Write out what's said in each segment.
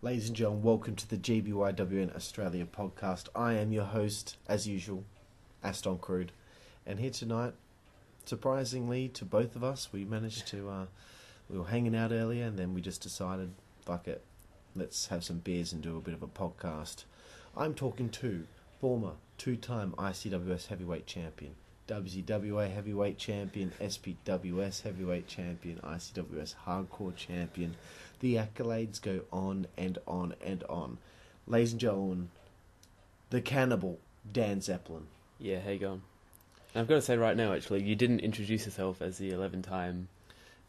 Ladies and gentlemen, welcome to the GBYWN Australia podcast. I am your host, as usual, Aston Crude. And here tonight, surprisingly to both of us, we managed to, uh, we were hanging out earlier and then we just decided, fuck it, let's have some beers and do a bit of a podcast. I'm talking to former two time ICWS heavyweight champion, WCWA heavyweight champion, SPWS heavyweight champion, ICWS hardcore champion. The accolades go on and on and on. Ladies and gentlemen, the cannibal, Dan Zeplin. Yeah, how you going? I've got to say right now, actually, you didn't introduce yourself as the 11 time.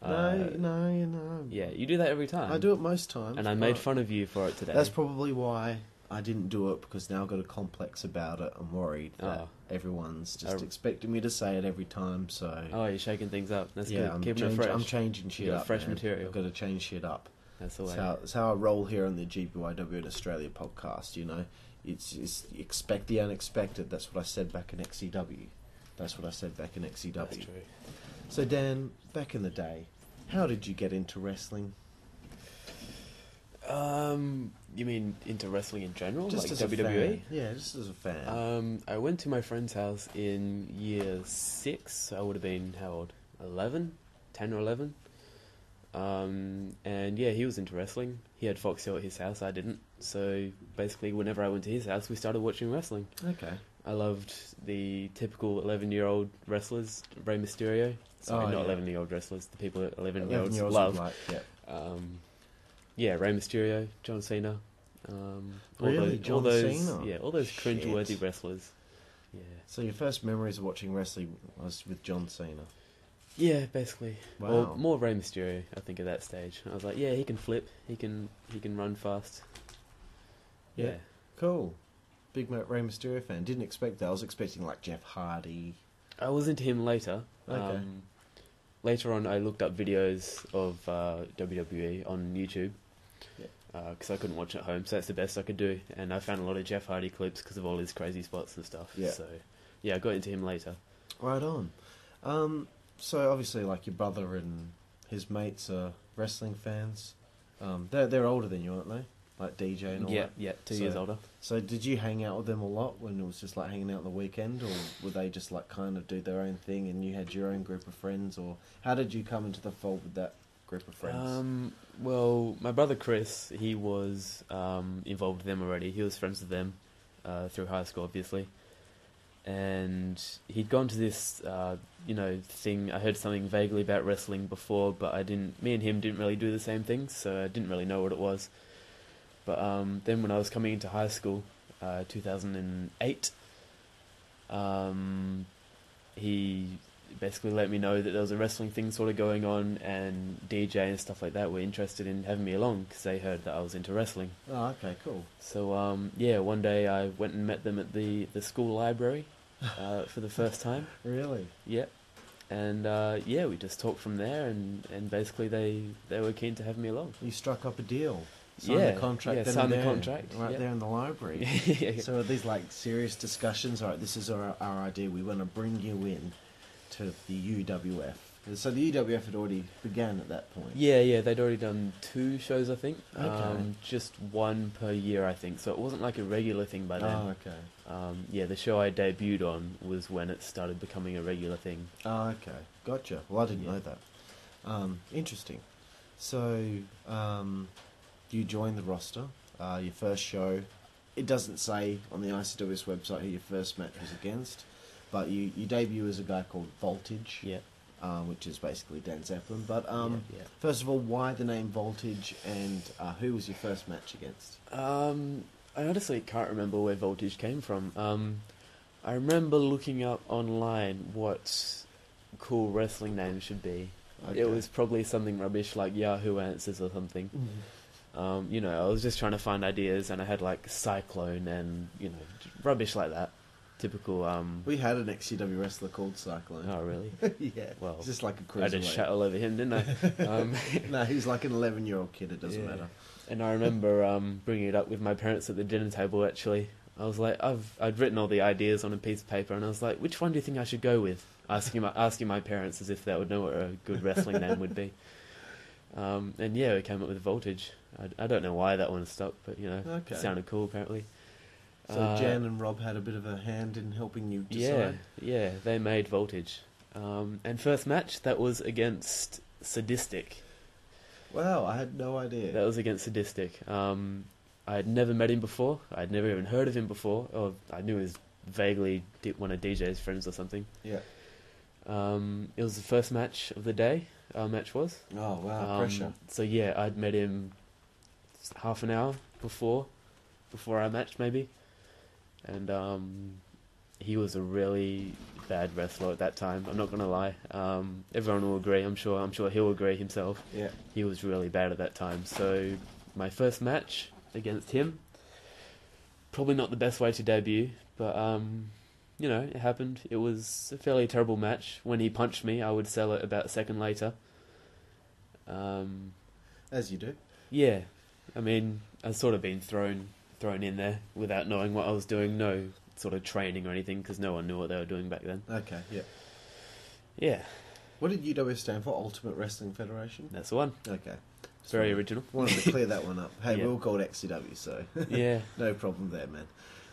Uh, no, no, you know. Yeah, you do that every time. I do it most times. And I made fun of you for it today. That's probably why I didn't do it because now I've got a complex about it. I'm worried that Oh. everyone's just Oh. expecting me to say it every time. So Oh, you're shaking things up. That's yeah, good. I'm, change- it fresh. I'm changing shit up. fresh man. material. I've got to change shit up. That's the That's way. how, that's how I roll here on the GBYWN Australia podcast. You know, it's, it's expect the unexpected. That's what I said back in XCW. That's what I said back in XCW. That's true. So Dan, back in the day, how did you get into wrestling? Um, you mean into wrestling in general, like as a WWE? Yeah, just as a fan. Um, I went to my friend's house in year six. I would have been how old? 11? 10 or eleven. Um, and yeah, he was into wrestling. He had Foxtel at his house. I didn't. So basically, whenever I went to his house, we started watching wrestling. okay. I loved the typical 11 year old wrestlers, Rey Mysterio. Sorry, Oh, not yeah. 11 year old wrestlers, the people that 11 year 11 olds year olds love. Like, yeah. Um, yeah, Rey Mysterio, John Cena. Um, all Really? those, all John those, Cena? Yeah, all those Shit. cringe-worthy wrestlers. Yeah, So your first memories of watching wrestling was with John Cena. yeah, basically. Wow. Or more Rey Mysterio, I think, at that stage. I was like, yeah, he can flip, he can, he can run fast. Yeah. Yeah, Cool. Big Rey Mysterio fan. Didn't expect that. I was expecting like Jeff Hardy. I was into him later. Okay. Um, later on, I looked up videos of uh, WWE on YouTube Because I couldn't watch at home, so that's the best I could do. And I found a lot of Jeff Hardy clips because of all his crazy spots and stuff. Yeah. So yeah, I got into him later. Right on. Um, so obviously, like your brother and his mates are wrestling fans. Um, they're they're older than you, aren't they? Like DJ and all yeah, that. yeah, two So- years older. So did you hang out with them a lot when it was just like hanging out on the weekend, or would they just like kind of do their own thing and you had your own group of friends, or how did you come into the fold with that group of friends? Um, well, my brother Chris, he was um, involved with them already. He was friends with them uh, through high school, obviously. And he'd gone to this, uh, you know, thing. I heard something vaguely about wrestling before, but I didn't. Me and him didn't really do the same thing, so I didn't really know what it was. But um, then, when I was coming into high school, uh, 2008, um, he basically let me know that there was a wrestling thing sort of going on, and DJ and stuff like that were interested in having me along because they heard that I was into wrestling. oh, okay, cool. So um, yeah, one day I went and met them at the the school library uh, for the first time. Really? Yeah, and uh, yeah, we just talked from there, and, and basically they they were keen to have me along. You struck up a deal. Signed Yeah, the contract. yeah, signed the there, contract, right yeah. there in the library. yeah, So are these like serious discussions? All right, this is our, our idea. We want to bring you in to the UWF. So the UWF had already began at that point. yeah, yeah, they'd already done two shows, I think. Okay. Um, just one per year, I think. So it wasn't like a regular thing by then. Oh, okay. Um, yeah, the show I debuted on was when it started becoming a regular thing. Oh, okay. Gotcha. Well, I didn't Yeah. know that. Um, interesting. So um, you joined the roster. Uh, your first show. It doesn't say on the ICWS website who your first match was against, but you, you debut as a guy called Voltage, Yeah. uh, which is basically Dan Zeplin. But um, yeah, First of all, why the name Voltage, and uh, who was your first match against? Um, I honestly can't remember where Voltage came from. Um, I remember looking up online what cool wrestling names should be. Okay. It was probably something rubbish like Yahoo Answers or something. Um, you know, I was just trying to find ideas, and I had like Cyclone and you know rubbish like that. Typical. Um, We had an XCW wrestler called Cyclone. oh really? yeah, Well, it's just like a I did cruiserweight. chat all over him, didn't I? um, no, he was like an 11 year old kid. It doesn't Yeah. matter. And I remember um, bringing it up with my parents at the dinner table. Actually, I was like, I've I'd written all the ideas on a piece of paper, and I was like, which one do you think I should go with? Asking my asking my parents as if they would know what a good wrestling name would be. Um, and yeah, we came up with Voltage. I, I don't know why that one stopped, but you know, Okay. it sounded cool apparently. So Uh, Jan and Rob had a bit of a hand in helping you decide. yeah, yeah, they made Voltage. Um, and first match that was against Sadistic. Wow, I had no idea. That was against Sadistic. Um, I had never met him before. I'd never even heard of him before. Or I knew he was vaguely one of DJ's friends or something. yeah. Um, it was the first match of the day. Our match was. Oh wow, Um, pressure. So yeah, I'd met him half an hour before, before our match maybe, and um, he was a really bad wrestler at that time. I'm not gonna lie. Um, everyone will agree. I'm sure. I'm sure he'll agree himself. Yeah. He was really bad at that time. So my first match against him, probably not the best way to debut, but um, you know, it happened. It was a fairly terrible match. When he punched me, I would sell it about a second later. Um, As you do. yeah, I mean, I've sort of been thrown thrown in there without knowing what I was doing. No sort of training or anything because no one knew what they were doing back then. Okay, yeah. Yeah, What did UW stand for? Ultimate Wrestling Federation. that's the one. Okay. Just Very wanted- original. Wanted to clear that one up. Hey, Yeah. we're all called XCW, so yeah, no problem there, man.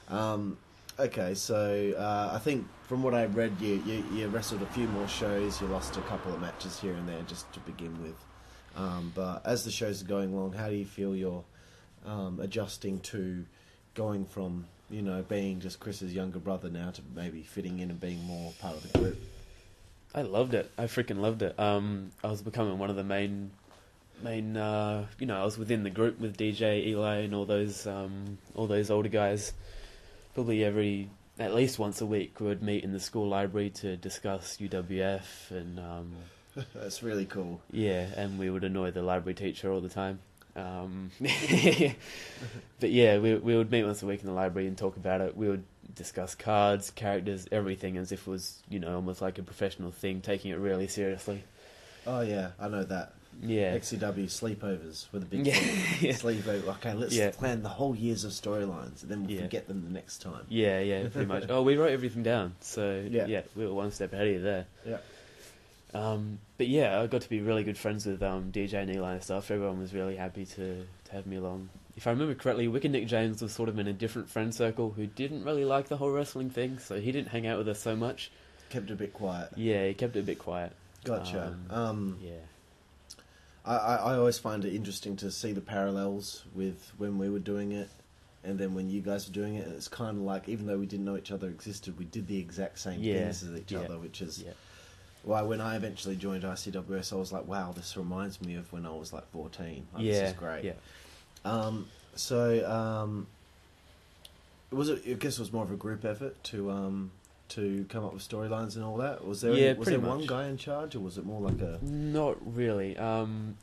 Um, okay, so uh, I think from what I read, you, you you wrestled a few more shows. You lost a couple of matches here and there, just to begin with. Um, but as the shows are going along, how do you feel you're um, adjusting to going from you know being just Chris's younger brother now to maybe fitting in and being more part of the group? I loved it. I freaking loved it. Um, I was becoming one of the main, main. Uh, you know, I was within the group with DJ, Eli, and all those, um, all those older guys. Probably every, at least once a week, we would meet in the school library to discuss UWF, and um, That's really cool. yeah, and we would annoy the library teacher all the time. Um, but yeah, we we would meet once a week in the library and talk about it. We would discuss cards, characters, everything as if it was, you know, almost like a professional thing, taking it really seriously. Oh yeah, I know that. Yeah. XCW sleepovers with a big Yeah. Yeah. sleepover. Okay, let's Yeah. plan the whole years of storylines, and then we'll Yeah. forget them the next time. Yeah, yeah, pretty much. Oh, we wrote everything down, so Yeah. yeah, we were one step ahead of you there. Yeah. Um, but yeah, I got to be really good friends with um, DJ and Eli and stuff. Everyone was really happy to, to have me along. If I remember correctly, Wicked Nick James was sort of in a different friend circle who didn't really like the whole wrestling thing, so he didn't hang out with us so much. Kept it a bit quiet. Yeah, he kept it a bit quiet. Gotcha. Um, Um, Yeah. I, I, always find it interesting to see the parallels with when we were doing it, and then when you guys were doing it. And it's kind of like, even though we didn't know each other existed, we did the exact same Yeah. things as each Yeah. other, which is Yeah. Why when I eventually joined ICWS, I was like, wow, this reminds me of when I was like 14. Like, yeah. This is great. Yeah. Um, so, um, was it? I guess it was more of a group effort to um, to come up with storylines and all that. Was there? Yeah, was pretty there one guy in charge, or was it more like a? Not really. Um,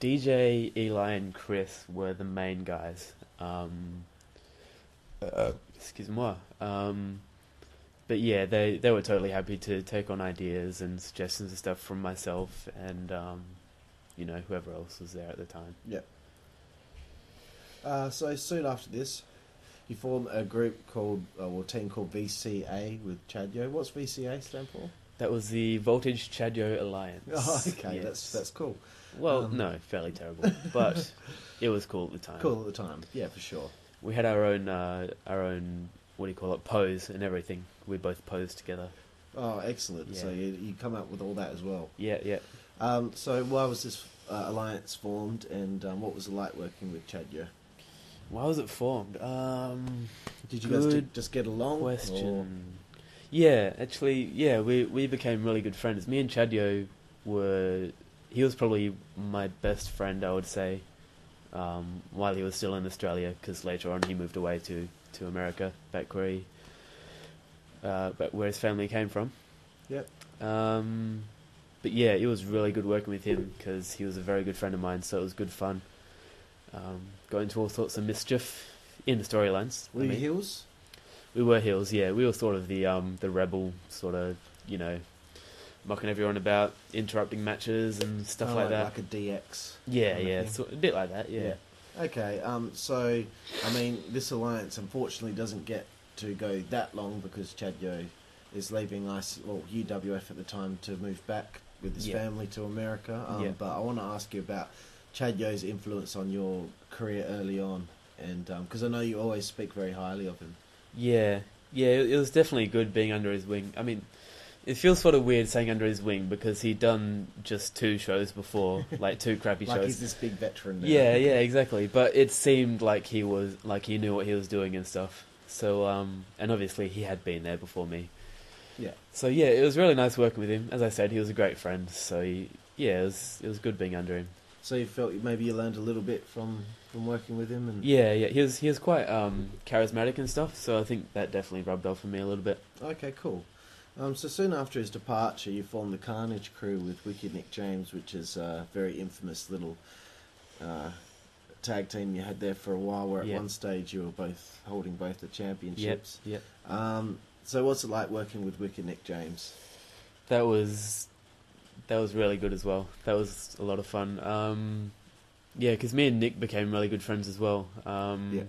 DJ, Eli, and Chris were the main guys. Um, uh, excuse moi. Um, but yeah, they they were totally happy to take on ideas and suggestions and stuff from myself and um, you know whoever else was there at the time. Uh, so soon after this, you form a group called, uh, or a team called VCA with Chadyo. What's VCA stand for? That was the Voltage Chadyo Alliance. Oh, okay, Yes. that's that's cool. well, um, no, fairly terrible, but it was cool at the time. Cool at the time, yeah, for sure. We had our own uh, our own what do you call it pose and everything. We both posed together. Oh, excellent. So you, you come up with all that as well. Yeah, yeah. Um, so why was this uh, alliance formed, and um, what was it like working with Chad Yo? Why was it formed? Um, Did you guys just get along? or- question. Yeah, actually, yeah, we we became really good friends. Me and Chadyo were. He was probably my best friend, I would say, um, while he was still in Australia. Because later on, he moved away to to America, back where he, uh, back where his family came from. Yep. Um, but yeah, it was really good working with him because he was a very good friend of mine. So it was good fun. Um, got into all sorts of mischief in the storylines. Were I you heels? we were heels, yeah. We were sort of the um the rebel sort of, you know, mucking everyone about, interrupting matches and stuff Oh, like that. Like a DX. yeah, yeah, so, a bit like that, yeah. Okay, um, so I mean, this alliance unfortunately doesn't get to go that long because Chadyo is leaving IC, well, UWF at the time to move back with his Yeah. family to America. Um, Yeah. But I want to ask you about Chadyo's influence on your career early on, and because I know you always speak very highly of him. Yeah, yeah, it, it was definitely good being under his wing. I mean, it feels sort of weird saying under his wing because he'd done just two shows before, like two crappy like shows. he's this big veteran. Now. Yeah, yeah, exactly. But it seemed like he was like he knew what he was doing and stuff. So, um, and obviously he had been there before me. Yeah. So yeah, it was really nice working with him. As I said, he was a great friend. So he, yeah, it was it was good being under him. So you felt maybe you learned a little bit from from working with him, and Yeah, yeah, he was he was quite um, charismatic and stuff. So I think that definitely rubbed off on me a little bit. Okay, cool. Um, so soon after his departure, you formed the Carnage crew with Wicked Nick James, which is a very infamous little uh, tag team you had there for a while. Where at Yeah. one stage you were both holding both the Yep, championships. yep. Um, so what's it like working with Wicked Nick James? That was that was really good as well. That was a lot of fun. Um, yeah, because me and Nick became really good friends as well. Um, Yeah.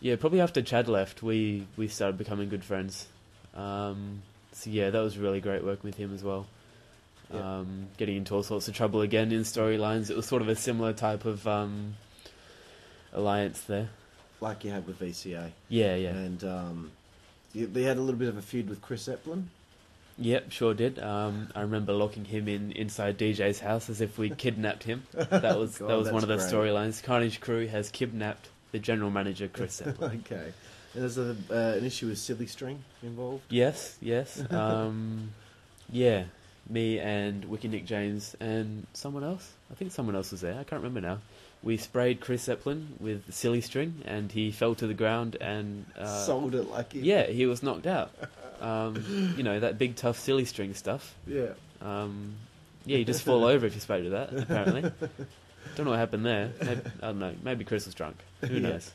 Yeah, probably after Chad left, we we started becoming good friends. Um, so yeah, that was really great working with him as well. Yeah. Um, getting into all sorts of trouble again in storylines. It was sort of a similar type of um, alliance there. Like you had with VCA, Yeah, yeah. and um, you, they had a little bit of a feud with Chris Zeplin. Yep, sure did. Um, I remember locking him in inside DJ's house as if we kidnapped him. That was God, that was one of the storylines. Carnage Crew has kidnapped the general manager Chris Seppler. okay. There's a, uh, an issue with Silly String involved. yes, yes. Um, yeah, me and Wiki Nick James and someone else. I think someone else was there. I can't remember now. We sprayed Chris Zeplin with silly string, and he fell to the ground and uh, Sold it like it. yeah, he was knocked out. Um, you know that big tough silly string stuff. Yeah. Um, yeah, you just fall over if you sprayed with that. Apparently, don't know what happened there. Maybe, I don't know. Maybe Chris was drunk. Who Yeah. knows?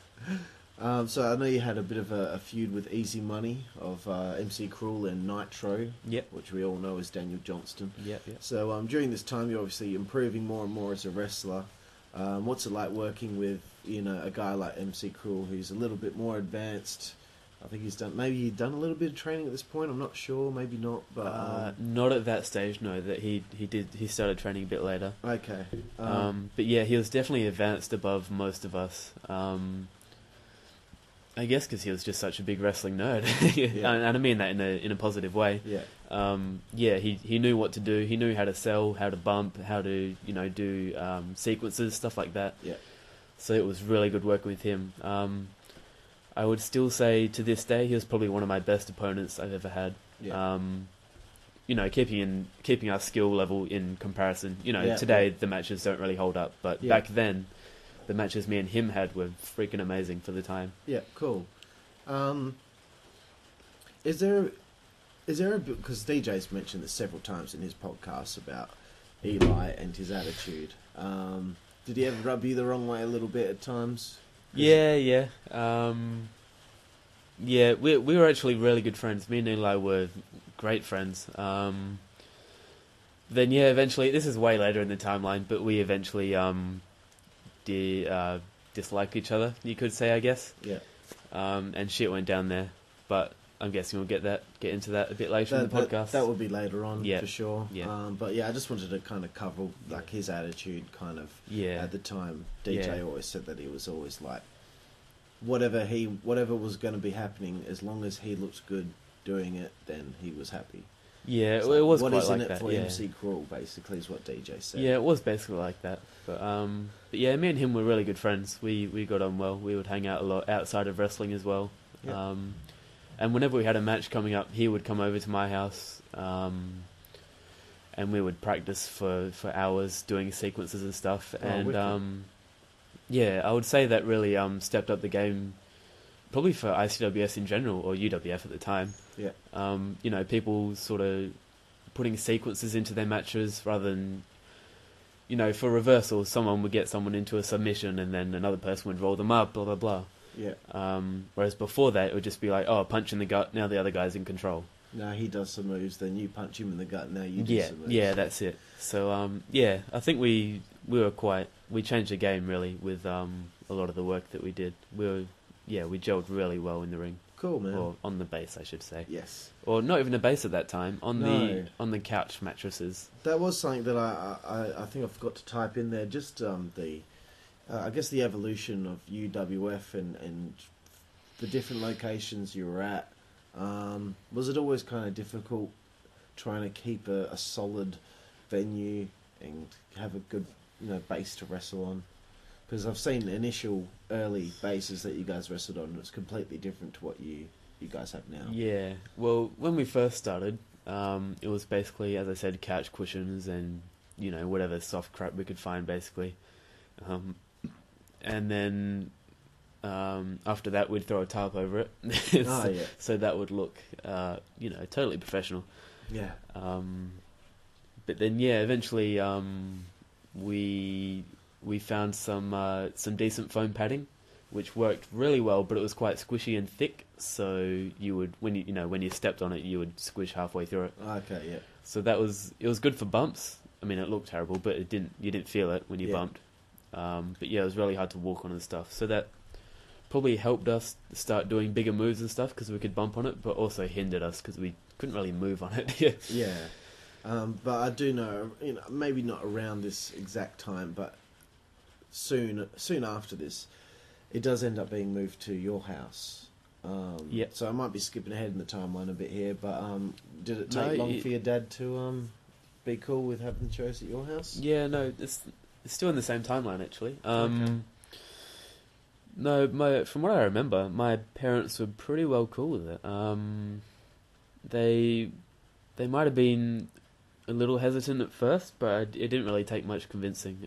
Um, so I know you had a bit of a, a feud with Easy Money of uh, MC Cruel and Nitro, Yep, which we all know as Daniel Johnston. yep, yep. So um, during this time, you're obviously improving more and more as a wrestler. Um, what's it like working with you know a guy like MC Cruel, who's a little bit more advanced? I think he's done maybe he's done a little bit of training at this point. I'm not sure, maybe not, but Uh, um, not at that stage. No, that he he did. He started training a bit later. okay. Um, Um, but yeah, he was definitely advanced above most of us. I guess because he was just such a big wrestling nerd, Yeah. and, and I mean that in a in a positive way. yeah, Um, yeah, he he knew what to do. He knew how to sell, how to bump, how to you know do um, sequences, stuff like that. Yeah. So it was really good working with him. Um, I would still say to this day he was probably one of my best opponents I've ever had. yeah, Um, you know, keeping in keeping our skill level in comparison. You know, Yeah, today the matches don't really hold up, but back then, the matches me and him had were freaking amazing for the time. yeah. Cool. Um, is there is there a because DJ's mentioned this several times in his podcast about Eli and his attitude. Um, did he ever rub you the wrong way a little bit at times? Yeah, yeah, um, yeah. We we were actually really good friends. Me and Eli were great friends. Um, then yeah, eventually this is way later in the timeline, but we eventually um, di- uh, dislike each other. You could say, I guess. Yeah. um, and shit went down there. But I'm guessing we'll get that get into that a bit later That, in the that, podcast. that will be later on Yeah. for sure. Yeah. Um, but yeah, I just wanted to kind of cover like his attitude, kind of yeah, at the time. DJ Yeah. always said that he was always like, whatever he, whatever was going to be happening, as long as he looked good doing it, then he was happy. Yeah. It's It, it like, was what quite is like in it that. for yeah. MC Cruel, basically, is what DJ said. Yeah, it was basically like that. But um, but yeah, me and him were really good friends. We we got on well. We would hang out a lot outside of wrestling as well. Yeah. Um, and whenever we had a match coming up, he would come over to my house. Um, and we would practice for, for hours doing sequences and stuff. Oh, and um, yeah, I would say that really um, stepped up the game, probably for ICWS in general or UWF at the time. Yeah. Um, you know, people sort of putting sequences into their matches rather than, you know, for reversals, someone would get someone into a submission and then another person would roll them up, blah blah blah. Yeah. Um, whereas before that, it would just be like, oh, punch in the gut. Now the other guy's in control. Now he does some moves, then you punch him in the gut. Now you do yeah, some moves. yeah, that's it. So um, yeah, I think we we were quite we changed the game really with um, a lot of the work that we did. We were yeah, we gelled really well in the ring, Cool, man. or on the base, I should say, yes. or not even the base at that time, on No. the on the couch mattresses. That was something that I, I, I think I forgot to type in there. Just um, the, uh, I guess the evolution of UWF and, and the different locations you were at. Um, was it always kind of difficult trying to keep a, a solid venue and have a good you know base to wrestle on? Because I've seen initial early bases that you guys wrestled on. It's completely different to what you you guys have now. Yeah. Well, when we first started, um, it was basically, as I said, couch cushions and you know whatever soft crap we could find, basically. Um, and then um, after that, we'd throw a tarp over it, Ah, yeah, so that would look, uh, you know, totally professional. yeah, Um, but then, yeah, eventually um, we we found some uh, some decent foam padding, which worked really well, but it was quite squishy and thick. So you would when you you know when you stepped on it, you would squish halfway through it. okay, yeah. So that was it was good for bumps. I mean, it looked terrible, but it didn't you didn't feel it when you Yeah. bumped. Um, but yeah, it was really hard to walk on and stuff. So that probably helped us start doing bigger moves and stuff because we could bump on it, but also hindered us because we couldn't really move on it. yeah. Yeah, um, but I do know, you know, maybe not around this exact time, but soon, soon after this, it does end up being moved to your house. Um, Yeah. So I might be skipping ahead in the timeline a bit here, but um, did it No, take long it- for your dad to um, be cool with having the shows at your house? Yeah, no, it's it's still in the same timeline actually. Um, Okay. No, my from what I remember, my parents were pretty well cool with it. Um, they they might have been a little hesitant at first, but it didn't really take much convincing.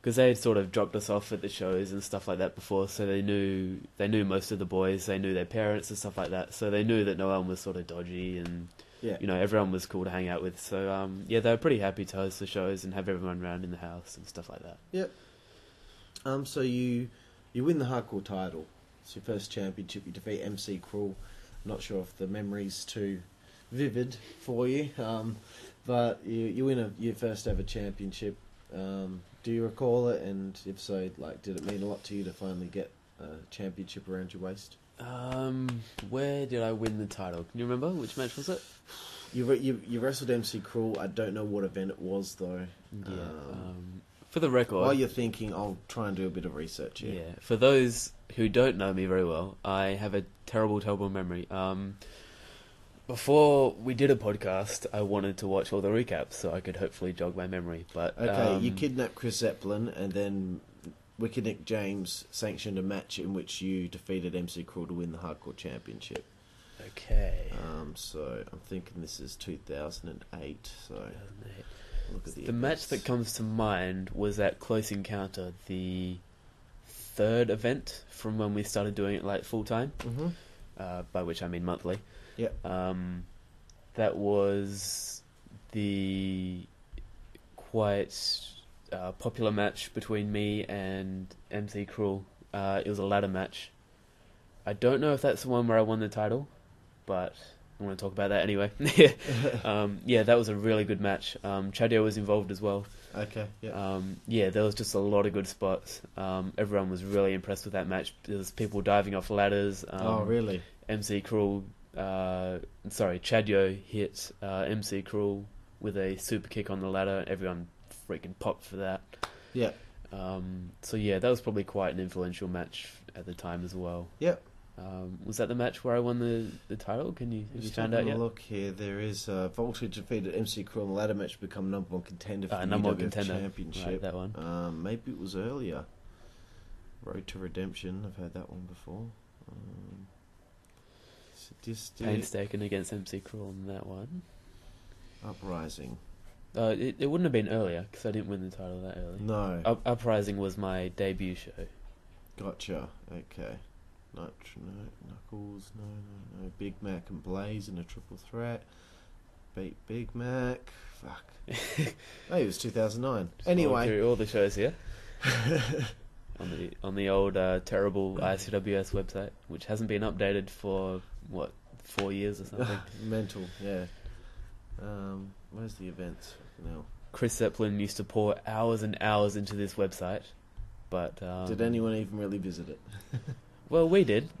Because they had sort of dropped us off at the shows and stuff like that before, so they knew they knew most of the boys, they knew their parents and stuff like that, so they knew that no one was sort of dodgy and Yeah. you know everyone was cool to hang out with. So um, yeah, they were pretty happy to host the shows and have everyone around in the house and stuff like that. Um, so you you win the hardcore title. It's your first championship. You defeat MC Cruel. I'm not sure if the memory's too vivid for you, um, but you you win a, your first ever championship. Um, do you recall it? And if so, like, did it mean a lot to you to finally get a championship around your waist? Um, where did I win the title? Can you remember which match was it? You re- you, you wrestled MC Cruel. I don't know what event it was though. Yeah. Um, Um, for the record, While you're thinking, I'll try and do a bit of research here. Yeah, for those who don't know me very well, I have a terrible, terrible memory. Um, before we did a podcast, I wanted to watch all the recaps so I could hopefully jog my memory. But Okay, um, you kidnapped Chris Zeplin, and then Wicked Nick James sanctioned a match in which you defeated MC Cruel to win the Hardcore Championship. Okay. Um, so I'm thinking this is 2008. So look at the, The match that comes to mind was that Close Encounter, the third event from when we started doing it like full time. hmm uh, by which I mean monthly. Yep. Um, that was the quite uh, popular match between me and MC Cruel. Uh, it was a ladder match. I don't know if that's the one where I won the title, but I want to talk about that anyway. um, yeah, that was a really good match. Um, Chadyo was involved as well. Okay, yeah. Um, yeah, there was just a lot of good spots. Um, everyone was really impressed with that match. There was people diving off ladders. Um, oh, really? MC Cruel, uh, sorry, Chadyo hit uh, MC Cruel with a super kick on the ladder. Everyone freaking popped for that. Yeah. Um, so yeah, that was probably quite an influential match at the time as well. Yep. Um, was that the match where I won the, the title? Can you have you found out a yet? look here. There is uh, Voltage defeated MC Cruel in the ladder match to become number one contender for Uh, the number one UWF contender. Championship. Right, that one. Um, maybe it was earlier. Road to Redemption. I've heard that one before. Um, sadistic Painstaking against MC Cruel in that one. Uprising. Uh, it, it wouldn't have been earlier because I didn't win the title that early. No. Up, Uprising was my debut show. Gotcha. Okay. Nitro, no, Knuckles. No, no, no. Big Mac and Blaze in a triple threat. Beat Big Mac. Fuck. oh, it was 2009. Just Anyway. all the shows here on the on the old uh, terrible ICWS website, which hasn't been updated for what four years or something. Mental. Yeah. Um, where's the events? Hell. Chris Zeplin used to pour hours and hours into this website, But um, Did anyone even really visit it? Well, we did.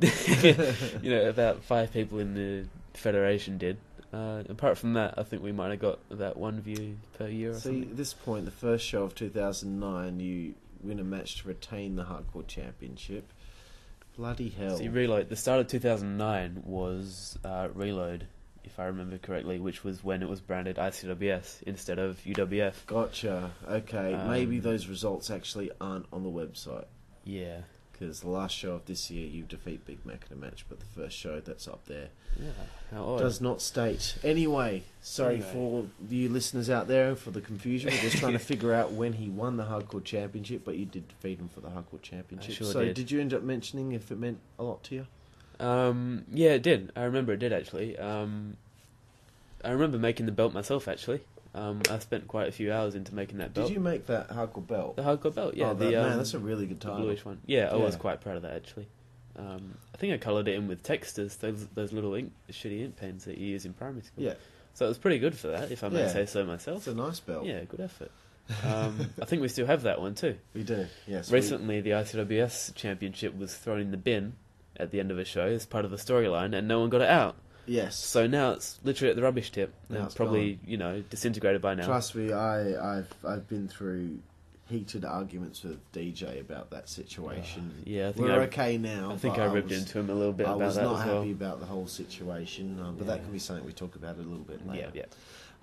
you know, about five people in the federation did. Uh, apart from that, I think we might have got about one view per year or See, at this point, the first show of 2009, you win a match to retain the Hardcore Championship. Bloody hell. See, Reload. The start of 2009 was uh, Reload, if I remember correctly, which was when it was branded ICWS instead of UWF. Gotcha. Okay, maybe Um, those results actually aren't on the website. Yeah. Because the last show of this year, you defeat Big Mac in a match, but the first show that's up there Yeah. Does not state. Anyway, sorry Anyway. for you listeners out there for the confusion. We're just trying to figure out when he won the Hardcore Championship, but you did defeat him for the Hardcore Championship. sure so, did. you end up mentioning if it meant a lot to you? Um, yeah, it did. I remember it did actually. Um, I remember making the belt myself actually. Um, I spent quite a few hours into making that belt. Did you make that Hardcore belt? The hardcore belt, yeah. oh, the, that, man, um, that's a really good the bluish one. Yeah, I was quite proud of that actually. Um, I think I coloured it in with textas, those those little ink, shitty ink pens that you use in primary school. Yeah, So it was pretty good for that, if I may Yeah. say so myself. it's a nice belt. Yeah, good effort. Um, I think we still have that one too. we do. Yes, we- Recently, the ICWS championship was thrown in the bin at the end of a show as part of the storyline, and no one got it out. Yes. So now it's literally at the rubbish tip. Now it's probably you know disintegrated by now. Trust me, I, I've I've been through heated arguments with DJ about that situation. yeah, I think We're I, okay now. I think but I ripped was, into him a little bit I was that not happy well. about the whole situation, um, but that Yeah. can be something we talk about a little bit Yeah, later. yeah.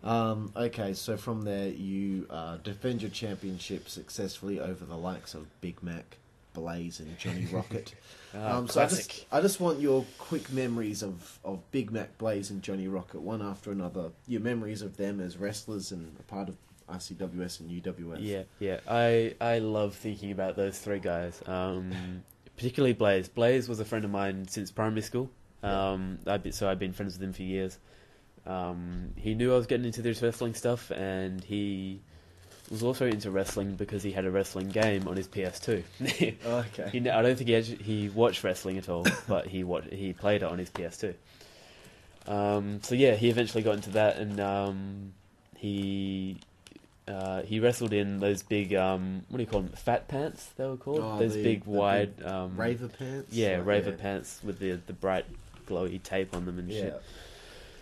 Um, okay, so from there you uh, defend your championship successfully over the likes of Big Mac, Blaze, and Johnny Rocket. Ah, um, so I just, I just want your quick memories of, of Big Mac, Blaze, and Johnny Rocket, one after another. Your memories of them as wrestlers and a part of ICWS and UWF. Yeah, yeah. I I love thinking about those three guys. Um, particularly Blaze. Blaze was a friend of mine since primary school. Um, I've been, so I've been friends with him for years. Um, he knew I was getting into this wrestling stuff, and he was also into wrestling because he had a wrestling game on his PS2. Okay. he, I don't think he actually, he watched wrestling at all, but he watched, he played it on his PS2. Um, so yeah, he eventually got into that, and um, he uh, he wrestled in those big um, what do you call them? Fat pants they were called. Oh, those the- big the wide um, Raver pants. yeah raver pants with the the bright glowy tape on them and Yeah. shit.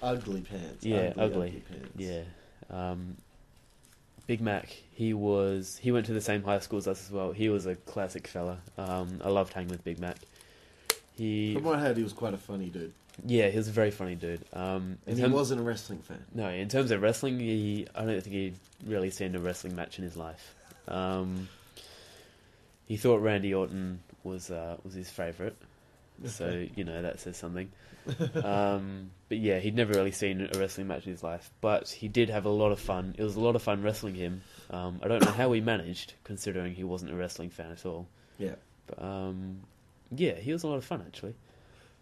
Ugly pants. Yeah, ugly. pants. Yeah. Big Mac, he was he went to the same high school as us as well. He was a classic fella. Um, I loved hanging with Big Mac. He From what I heard, he was quite a funny dude, yeah, he was a very funny dude. Um, in and he term- wasn't a wrestling fan. no, in terms of wrestling, he I don't think he'd really seen a wrestling match in his life. Um, he thought Randy Orton was uh, was his favourite, so you know that says something. Um, but yeah, he'd never really seen a wrestling match in his life. But he did have a lot of fun. It was a lot of fun wrestling him. Um, I don't know how he managed, considering he wasn't a wrestling fan at all. Yeah. But um, yeah, he was a lot of fun actually.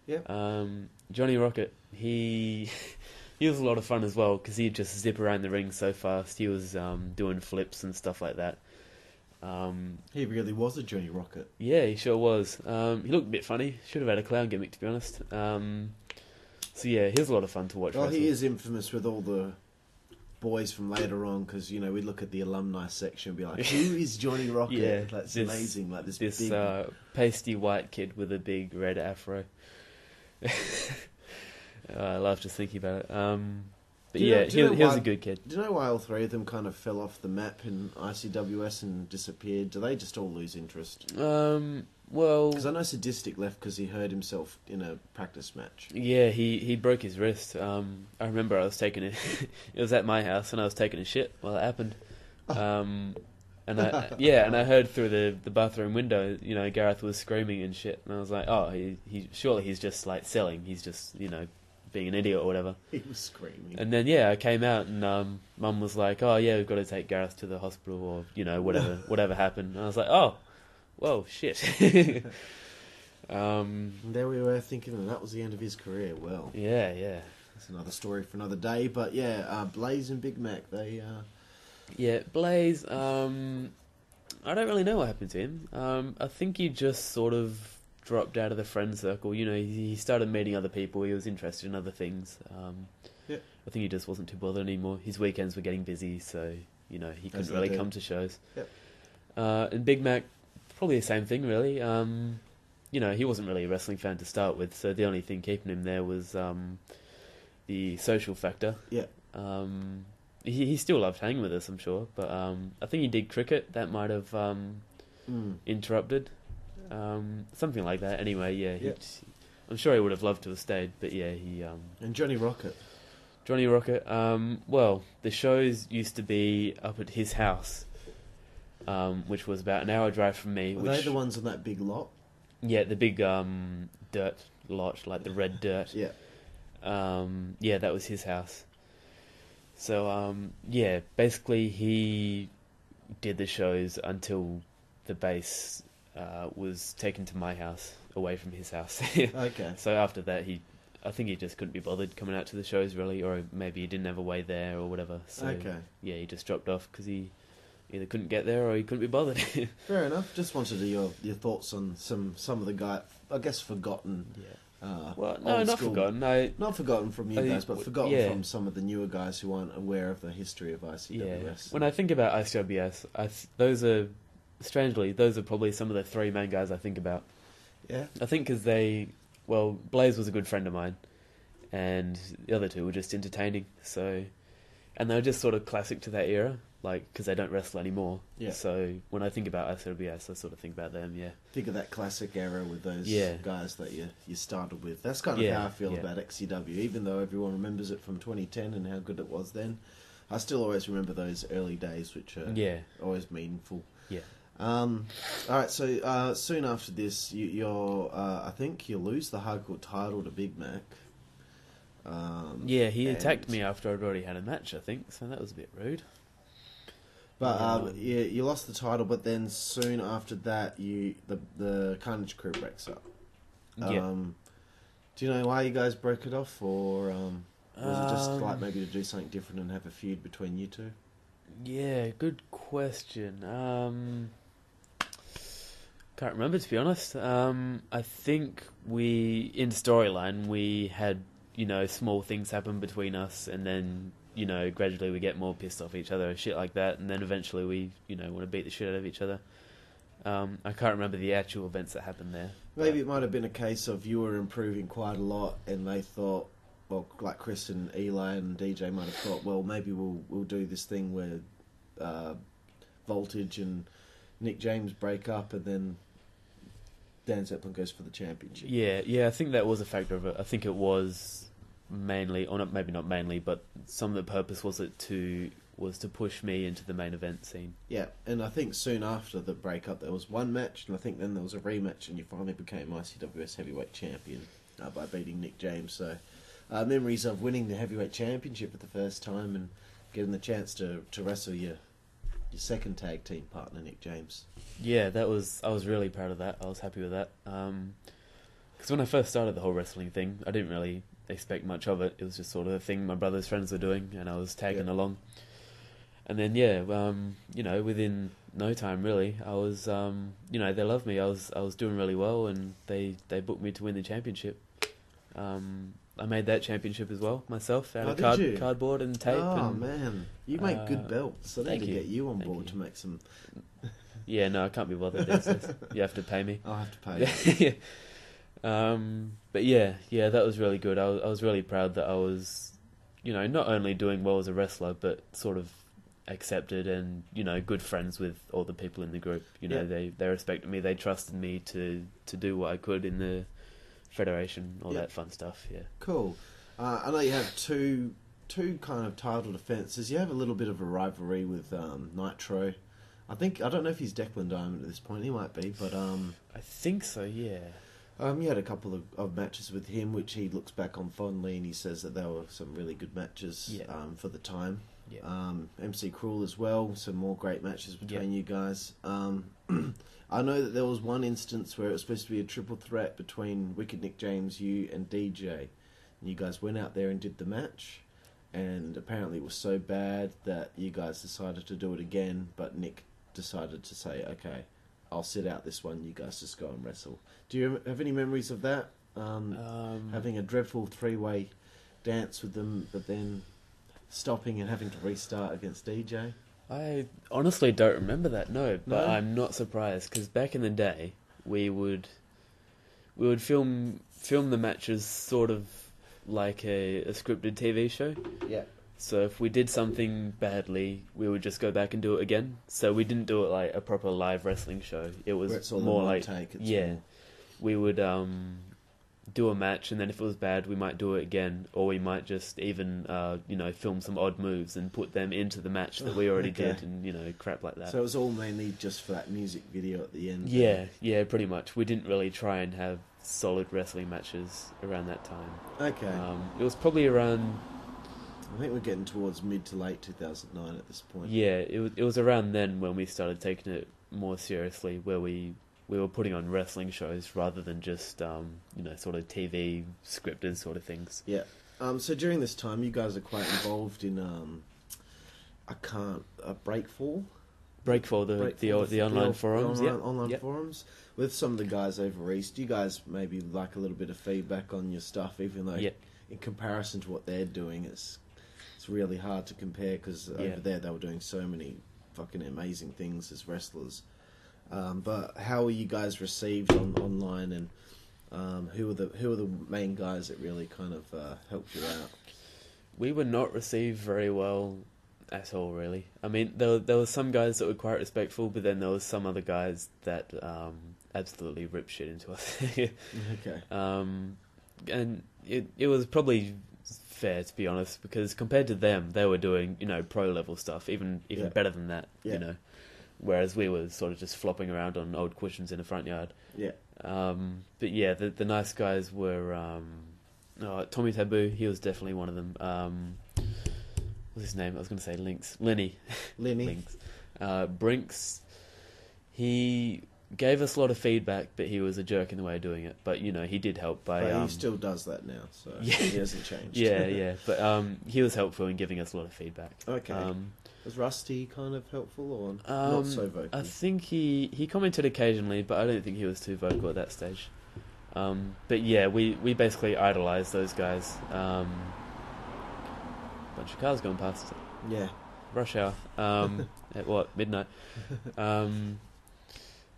Yeah. Um, Johnny Rocket, he he was a lot of fun as well because he'd just zip around the ring so fast. He was um, doing flips and stuff like that. Um, He really was a Johnny Rocket. yeah, he sure was. Um, he looked a bit funny. Should have had a clown gimmick, to be honest. Um, so yeah, he was a lot of fun to watch. Well, wrestle. he is infamous with all the boys from later on because you know we look at the alumni section and be like, "Who is Johnny Rocket? Yeah, that's this- amazing!" Like this, This big. uh, pasty white kid with a big red afro. Uh, I love just thinking about it. Um, but you know- yeah, he, he was a good kid. Do you know why all three of them kind of fell off the map in ICWS and disappeared? Do they just all lose interest? Um, well, Because I know Sadistic left because he hurt himself in a practice match. Yeah, he, he broke his wrist. Um, I remember I was taking it. it was at my house, and I was taking a shit while it happened. Um, and I yeah, and I heard through the, the bathroom window, you know, Gareth was screaming and shit, and I was like, oh, he he surely he's just like selling. He's just you know being an idiot or whatever. He was screaming. And then yeah, I came out, and um, Mum was like, oh yeah, we've got to take Gareth to the hospital, or you know whatever whatever happened. And I was like, oh, whoa, shit. um, And there we were thinking that that was the end of his career. Well, yeah, yeah. that's another story for another day. But yeah, uh, Blaze and Big Mac, they. Uh, Yeah, Blaze. Um, I don't really know what happened to him. Um, I think he just sort of dropped out of the friend circle. You know, he, he started meeting other people. He was interested in other things. Um, Yeah. I think he just wasn't too bothered anymore. His weekends were getting busy, so you know he couldn't really come to shows. Yep. Uh, and Big Mac probably the same thing, really. Um, you know, he wasn't really a wrestling fan to start with, so the only thing keeping him there was um, the social factor. Yeah. Um, he he still loved hanging with us, I'm sure, but um, I think he did cricket. That might have um, Mm. interrupted, um, something like that. Anyway, yeah, he, Yeah. I'm sure he would have loved to have stayed, but yeah, he um, And Johnny Rocket. Johnny Rocket. Um, well, the shows used to be up at his house, um, which was about an hour drive from me. Were which, they the ones on that big lot? Yeah, the big um, dirt lot, like the red dirt. Yeah. Um, yeah, that was his house. So um, yeah, basically he did the shows until the base uh, was taken to my house, away from his house. Okay. So after that, he, I think he just couldn't be bothered coming out to the shows really, or maybe he didn't have a way there or whatever. So Okay. yeah, he just dropped off because he either couldn't get there or he couldn't be bothered. Fair enough. Just wanted to your your thoughts on some some of the guy, I guess forgotten. yeah. Uh, Well, no, not school- forgotten. I Not forgotten from you Oh, guys, but forgotten yeah. from some of the newer guys who aren't aware of the history of ICWS. yeah. When I think about ICWS, I th- those are strangely those are probably some of the three main guys I think about. yeah. I think because they, well, Blaze was a good friend of mine, and the other two were just entertaining. So, and they were just sort of classic to that era, like because they don't wrestle anymore. Yeah. So when I think about ICWS, I sort of think about them. Yeah. Think of that classic era with those Yeah. guys that you you started with. That's kind of Yeah, how I feel yeah. about XCW. Even though everyone remembers it from 2010 and how good it was then, I still always remember those early days, which are Yeah. always meaningful. Yeah. Um, all right, so uh, soon after this, you, you're uh, I think you lose the hardcore title to Big Mac. Um, Yeah, he attacked me after I'd already had a match. I think so. That was a bit rude. But um, Um, you, you lost the title, but then soon after that, you the the Carnage crew breaks up. Yeah. Um, do you know why you guys broke it off, or um, was it just Um, like maybe to do something different and have a feud between you two? Yeah, good question. Can't remember to be honest. Um, I think we in storyline we had you know small things happen between us, and then you know gradually we get more pissed off each other and shit like that, and then eventually we you know want to beat the shit out of each other. Um, I can't remember the actual events that happened there. Maybe it might have been a case of you were improving quite a lot, and they thought, well, like Chris and Eli and DJ might have thought, well, maybe we'll we'll do this thing where uh, Voltage and Nick James break up, and then Dan Zeplin goes for the championship. Yeah, yeah, I think that was a factor of it. I think it was mainly, or not, maybe not mainly, but some of the purpose was it to was to push me into the main event scene. Yeah, and I think soon after the breakup, there was one match, and I think then there was a rematch, and you finally became ICWS Heavyweight Champion uh, by beating Nick James. So, uh, memories of winning the Heavyweight Championship for the first time and getting the chance to, to wrestle your your second tag team partner, Nick James. Yeah, that was I was really proud of that. I was happy with that. Because when I first started the whole wrestling thing, I didn't really expect much of it. It was just sort of a thing my brother's friends were doing, and I was tagging Yeah. along. And then yeah, um, you know, within no time really, I was um, you know they loved me. I was I was doing really well, and they they booked me to win the championship. Um, I made that championship as well myself out Oh, of card, you? cardboard and tape. oh and, man, you make uh, good belts. So I need to you. get you on Thank board you. to make some. Yeah, no, I can't be bothered. You have to pay me. I'll have to pay. you. yeah. Um, but yeah, yeah, that was really good. I was, I was really proud that I was, you know, not only doing well as a wrestler, but sort of accepted and you know good friends with all the people in the group. You know, Yeah. they they respected me. They trusted me to to do what I could in the federation, all Yeah. that fun stuff. Yeah. Cool. Uh, I know you have two two kind of title defenses. You have a little bit of a rivalry with um, Nitro. I think I don't know if he's Declan Diamond at this point. He might be, but um, I think so. Yeah. um, you had a couple of, of matches with him, which he looks back on fondly, and he says that they were some really good matches Yeah. um, for the time. Yeah. Um, MC Cruel as well. Some more great matches between you guys. I know that there was one instance where it was supposed to be a triple threat between Wicked Nick James, you, and DJ. And you guys went out there and did the match. And apparently it was so bad that you guys decided to do it again, but Nick decided to say, okay, I'll sit out this one, you guys just go and wrestle. Do you have any memories of that? Um, Um, having a dreadful three way dance with them, but then stopping and having to restart against DJ. I honestly don't remember that. No, but No? I'm not surprised because back in the day, we would we would film film the matches sort of like a, a scripted TV show. Yeah. So if we did something badly, we would just go back and do it again. So we didn't do it like a proper live wrestling show. It was Where it's all more one like take. It's yeah. more- we would um, do a match, and then if it was bad, we might do it again, or we might just even uh, you know film some odd moves and put them into the match that we already Okay. did, and you know crap like that. So it was all mainly just for that music video at the end. yeah, yeah, pretty much. We didn't really try and have solid wrestling matches around that time. Okay. Um, it was probably around I think we're getting towards mid to late 2009 at this point. yeah, it was it was around then when we started taking it more seriously, where we we were putting on wrestling shows rather than just um, you know sort of TV scripted sort of things. Yeah. Um, so during this time, you guys are quite involved in um, I can't uh, breakfall. Breakfall, the Breakfall, the, o- the online old- forums, online, yeah. online Yep. forums with some of the guys over east. You guys maybe like a little bit of feedback on your stuff, even though Yep. in comparison to what they're doing, it's it's really hard to compare because Yeah. over there they were doing so many fucking amazing things as wrestlers. Um, but how were you guys received on online, and um, who were the who were the main guys that really kind of uh, helped you out? We were not received very well at all, really. I mean, there were, there were some guys that were quite respectful, but then there was some other guys that um, absolutely ripped shit into us. okay. um, and it it was probably fair to be honest, because compared to them, they were doing you know pro level stuff, even even Yeah. better than that. Yeah. You know, whereas we were sort of just flopping around on old cushions in the front yard. Yeah. Um, but yeah, the the nice guys were um, oh, Tommy Taboo. He was definitely one of them. Um, what's his name? I was going to say Links. Lenny. Lenny. Lynx. Uh, Brinks. He gave us a lot of feedback, but he was a jerk in the way of doing it. But you know, he did help by. But um, he still does that now, so Yeah. he hasn't changed. yeah, yeah. But um, he was helpful in giving us a lot of feedback. Okay. Um, Was Rusty kind of helpful or Um, not so vocal? I think he, he commented occasionally, but I don't think he was too vocal at that stage. Um, but yeah, we, we basically idolized those guys. Um, bunch of cars going past. yeah. Rush hour. Um, at what midnight? Um,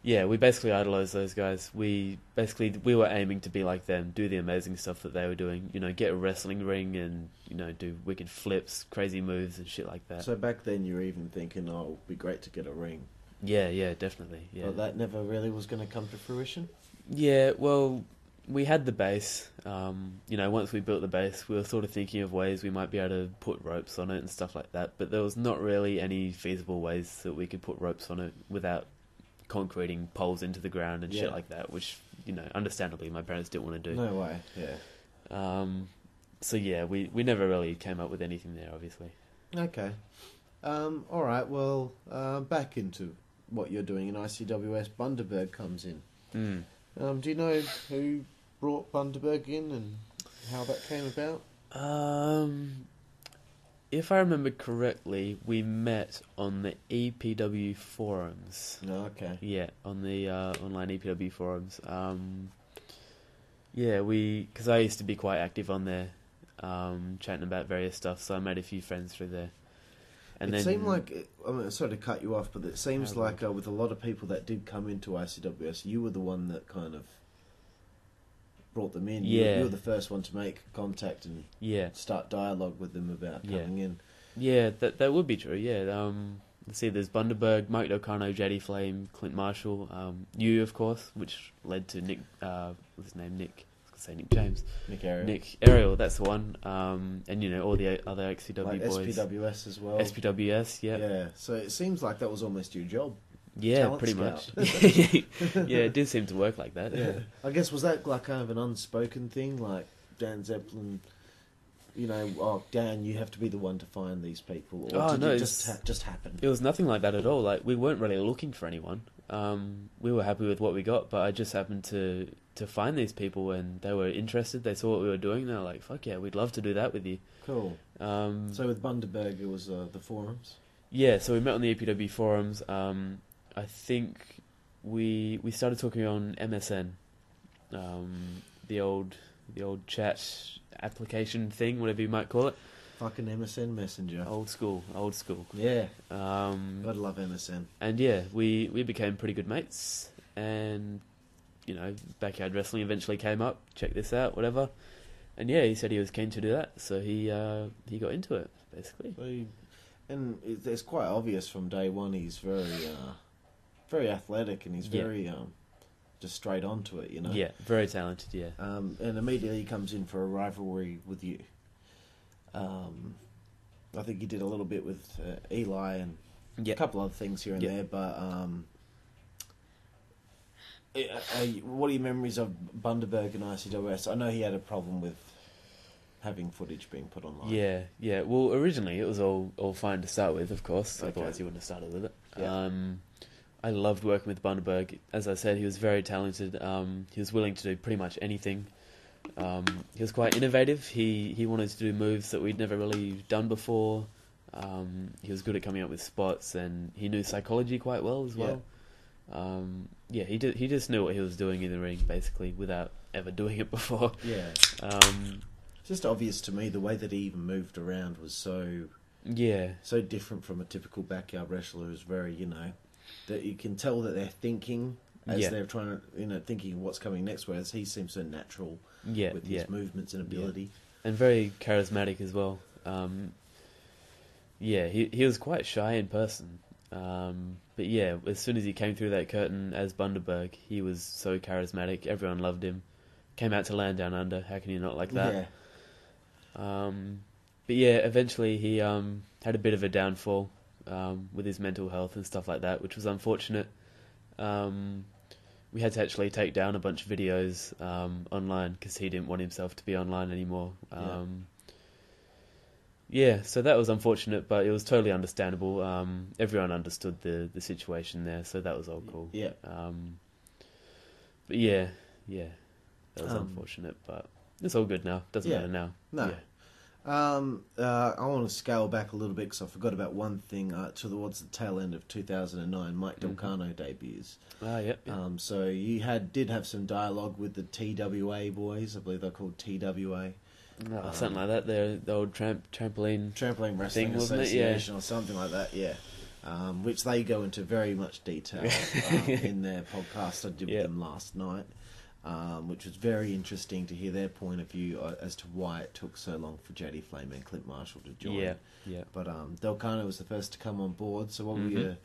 yeah, we basically idolized those guys. We basically we were aiming to be like them, do the amazing stuff that they were doing. You know, get a wrestling ring and you know do wicked flips, crazy moves and shit like that. So back then you were even thinking, oh, it'd be great to get a ring. yeah, yeah, definitely. Yeah. But that never really was going to come to fruition. Yeah, well, we had the base. Um, you know, once we built the base, we were sort of thinking of ways we might be able to put ropes on it and stuff like that. But there was not really any feasible ways that we could put ropes on it without concreting poles into the ground and Yeah. shit like that. Which, you know, understandably, my parents didn't want to do. No way. Yeah. Um, so yeah, we we never really came up with anything there. Obviously. Okay. Um, all right. Well, uh, back into what you're doing in ICWS. Bundaberg comes in. Mm. Um, do you know who brought Bundaberg in and how that came about? Um, if I remember correctly, we met on the EPW forums. No. Okay. Yeah, on the uh, online EPW forums. Um, yeah, we because I used to be quite active on there, um, chatting about various stuff. So I made a few friends through there. And it then seemed like, I mean, sorry to cut you off, but it seems like uh, with a lot of people that did come into ICWS, you were the one that kind of brought them in. Yeah. you were the first one to make contact and yeah, start dialogue with them about Yeah. coming in. yeah, that that would be true. Yeah. Um, let's see. There's Bundaberg, Mike Delcano, JD Flame, Clint Marshall, um, you of course, which led to Nick. Uh, what's his name? Nick. I was gonna say Nick James. Nick Ariel. Nick Ariel. That's the one. Um, and you know all the other XCW like boys. SPWS as well. SPWS. Yeah. Yeah, so it seems like that was almost your job. Yeah, pretty scout. much. yeah, it did seem to work like that. Yeah, I guess was that like kind of an unspoken thing, like Dan Zeplin. You know, oh Dan, you have to be the one to find these people, or Oh, did no, it just ha- just happen? It was nothing like that at all. Like we weren't really looking for anyone. Um, we were happy with what we got, but I just happened to to find these people and they were interested. They saw what we were doing. They were like, "Fuck yeah, we'd love to do that with you." Cool. Um, So with Bundaberg, it was uh, the forums. yeah, so we met on the EPW forums. Um, I think we we started talking on MSN, um, the old the old chat application thing, whatever you might call it. Fucking MSN Messenger. Old school, old school. Yeah, Um, gotta love MSN. and yeah, we we became pretty good mates, and you know, backyard wrestling eventually came up. Check this out, whatever. And yeah, he said he was keen to do that, so he uh, he got into it basically. So he- and it- it's quite obvious from day one he's very, uh, very athletic and he's Yeah. very um, just straight onto it, you know. Yeah, very talented. Yeah, Um, and immediately he comes in for a rivalry with you. Um, I think he did a little bit with uh, Eli and yeah. a couple other things here and Yeah. there, but um, uh, uh, what are your memories of Bundaberg and ICWS? I know he had a problem with having footage being put online. Yeah, yeah. Well, originally it was all all fine to start with, of course. Okay. Otherwise, you wouldn't have started with it. Yeah. Um, I loved working with Bundaberg. As I said, he was very talented. Um, he was willing to do pretty much anything. Um, he was quite innovative. He he wanted to do moves that we'd never really done before. Um, he was good at coming up with spots, and he knew psychology quite well as well. Um, yeah, he did. He just knew what he was doing in the ring, basically, without ever doing it before. Yeah. Um, It's just obvious to me the way that he even moved around was so yeah, so different from a typical backyard wrestler who's very, you know, that you can tell that they're thinking as Yeah. they're trying to, you know, thinking what's coming next, whereas he seems so natural yeah, with yeah. his movements and ability. and very charismatic as well. Um, yeah, he he was quite shy in person, um, but yeah, as soon as he came through that curtain as Bundaberg, he was so charismatic. Everyone loved him. Came out to land down under. How can you not like that? Yeah. Um, but yeah, eventually he um, had a bit of a downfall um, with his mental health and stuff like that, which was unfortunate. Um, we had to actually take down a bunch of videos um, online because he didn't want himself to be online anymore. Yeah. Um, yeah, so that was unfortunate, but it was totally understandable. Um, everyone understood the, the situation there, so that was all cool. Yeah. Um, but yeah, yeah, that was unfortunate, but it's all good now. Doesn't yeah. matter now. No. Yeah. Um, uh, I want to scale back a little bit because I forgot about one thing. Uh, towards the tail end of 2009, Mike. Delcano debuts. Ah, yep. yep. Um, so you had did have some dialogue with the TWA boys. I believe they're called TWA, Ah, um, something like that. The the old tramp trampoline. Trampoline Wrestling Thing, it? Yeah. Association, or something like that. Yeah. Um, which they go into very much detail um, in their podcast I did Yeah. with them last night, um, which was very interesting to hear their point of view uh, as to why it took so long for JD Flame and Clint Marshall to join. Yeah, yeah. But um, Delcano was the first to come on board. So, what were Mhm. you,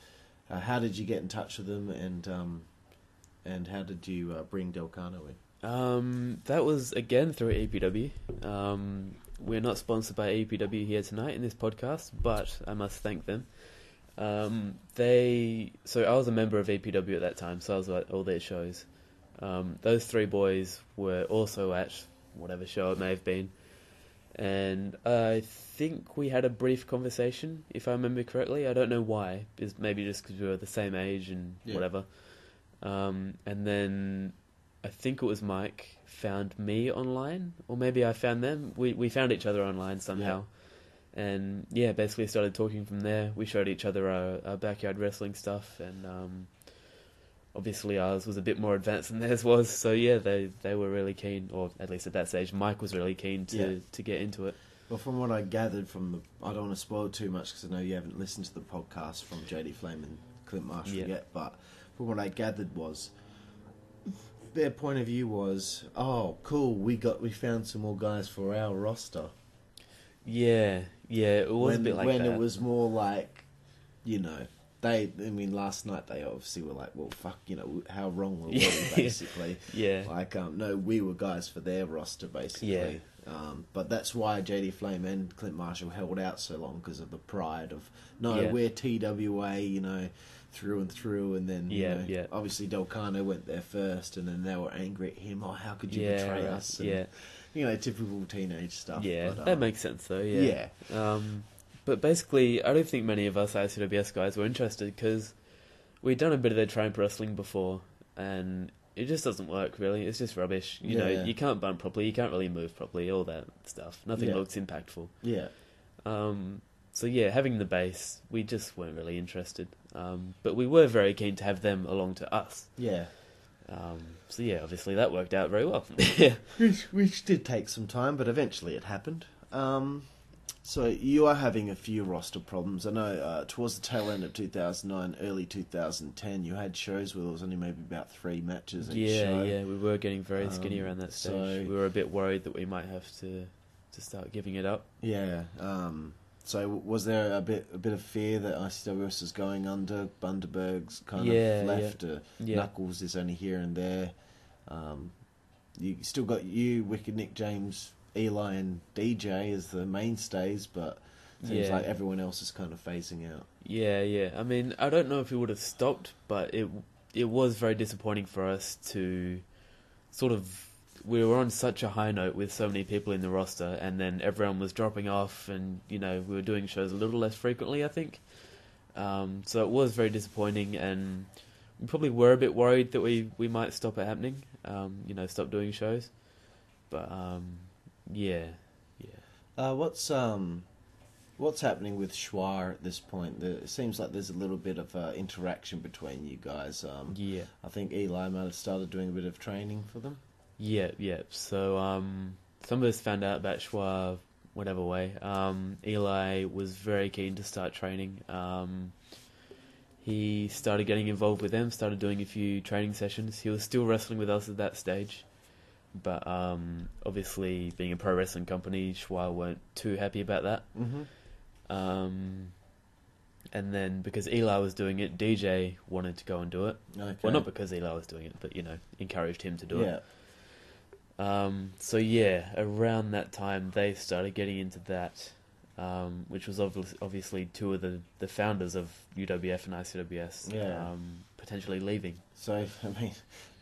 uh, how did you get in touch with them, and um, and how did you uh, bring Delcano in? Um, that was again through APW. Um, we're not sponsored by APW here tonight in this podcast, but I must thank them. Um, they so I was a member of APW at that time, so I was at all their shows. Um, those three boys were also at whatever show it may have been, and I think we had a brief conversation, if I remember correctly. I don't know why, is maybe just because we were the same age and Yeah. whatever. Um, and then I think it was Mike found me online, or maybe I found them. We we found each other online somehow, and yeah, basically started talking from there. We showed each other our, our backyard wrestling stuff, and um, obviously ours was a bit more advanced than theirs was. So yeah, they they were really keen, or at least at that stage, Mike was really keen to Yeah. to get into it. Well, from what I gathered from the, I don't want to spoil too much because I know you haven't listened to the podcast from JD Flame and Clint Marshall Yeah. yet. But from what I gathered was, their point of view was, oh, cool, we got, we found some more guys for our roster. Yeah, yeah, it was when a bit like when that. it was more like, you know, they. I mean, last night they obviously were like, well, fuck, you know, how wrong were we basically? yeah, Like, um, no, we were guys for their roster, basically. Yeah. Um, but that's why JD Flame and Clint Marshall held out so long because of the pride of, no, Yeah. we're TWA, you know, through and through. And then, you Yeah, know, yeah. obviously Delcano went there first, and then they were angry at him. Oh, how could you yeah, betray right, us? And, yeah, You know, typical teenage stuff. yeah. but, that um, makes sense though. Yeah, yeah. Um, but basically, I don't think many of us ICWS guys were interested because we'd done a bit of the tramp wrestling before, and it just doesn't work really. It's just rubbish. You know, Yeah. you can't bump properly, you can't really move properly, all that stuff. Nothing Yeah. looks impactful. Yeah. Um, so yeah, having the base, we just weren't really interested. Um, but we were very keen to have them along to us. Yeah. Um, so yeah, obviously that worked out very well. yeah. Which, which did take some time, but eventually it happened. Um, So you are having a few roster problems. I know uh, towards the tail end of 2009, early 2010, you had shows where there was only maybe about three matches each Yeah, show. yeah, we were getting very skinny Um, around that stage. so- we were a bit worried that we might have to to start giving it up. Yeah. Um, so was there a bit a bit of fear that ICWS is going under? Bundaberg's kind Yeah, of left. Uh, Yeah, Knuckles is only here and there. Um, you still got you, Wicked Nick James, Eli, and DJ as the mainstays, but seems Yeah. like everyone else is kind of phasing out. yeah, yeah. I mean, I don't know if it would have stopped, but it it was very disappointing for us to sort of we were on such a high note with so many people in the roster, and then everyone was dropping off, and you know we were doing shows a little less frequently. I think. Um, so it was very disappointing, and we probably were a bit worried that we, we might stop it happening. Um, you know, stop doing shows. But um, yeah, yeah. Uh, what's um, what's happening with Schwar at this point? There, it seems like there's a little bit of uh, interaction between you guys. Um, Yeah, I think Eli might have started doing a bit of training for them. yeah, yeah. So um, some of us found out about Schwab whatever way. Um, Eli was very keen to start training. Um, he started getting involved with them, started doing a few training sessions. He was still wrestling with us at that stage, but um, obviously, being a pro wrestling company, Schwa weren't too happy about that. Mm-hmm. Um, and then because Eli was doing it, DJ wanted to go and do it. Okay. Well, not because Eli was doing it, but you know, encouraged him to do it. Um, so yeah, around that time they started getting into that, um, which was obviously, obviously two of the, the founders of UWF and ICWS Yeah. um, potentially leaving. So I mean,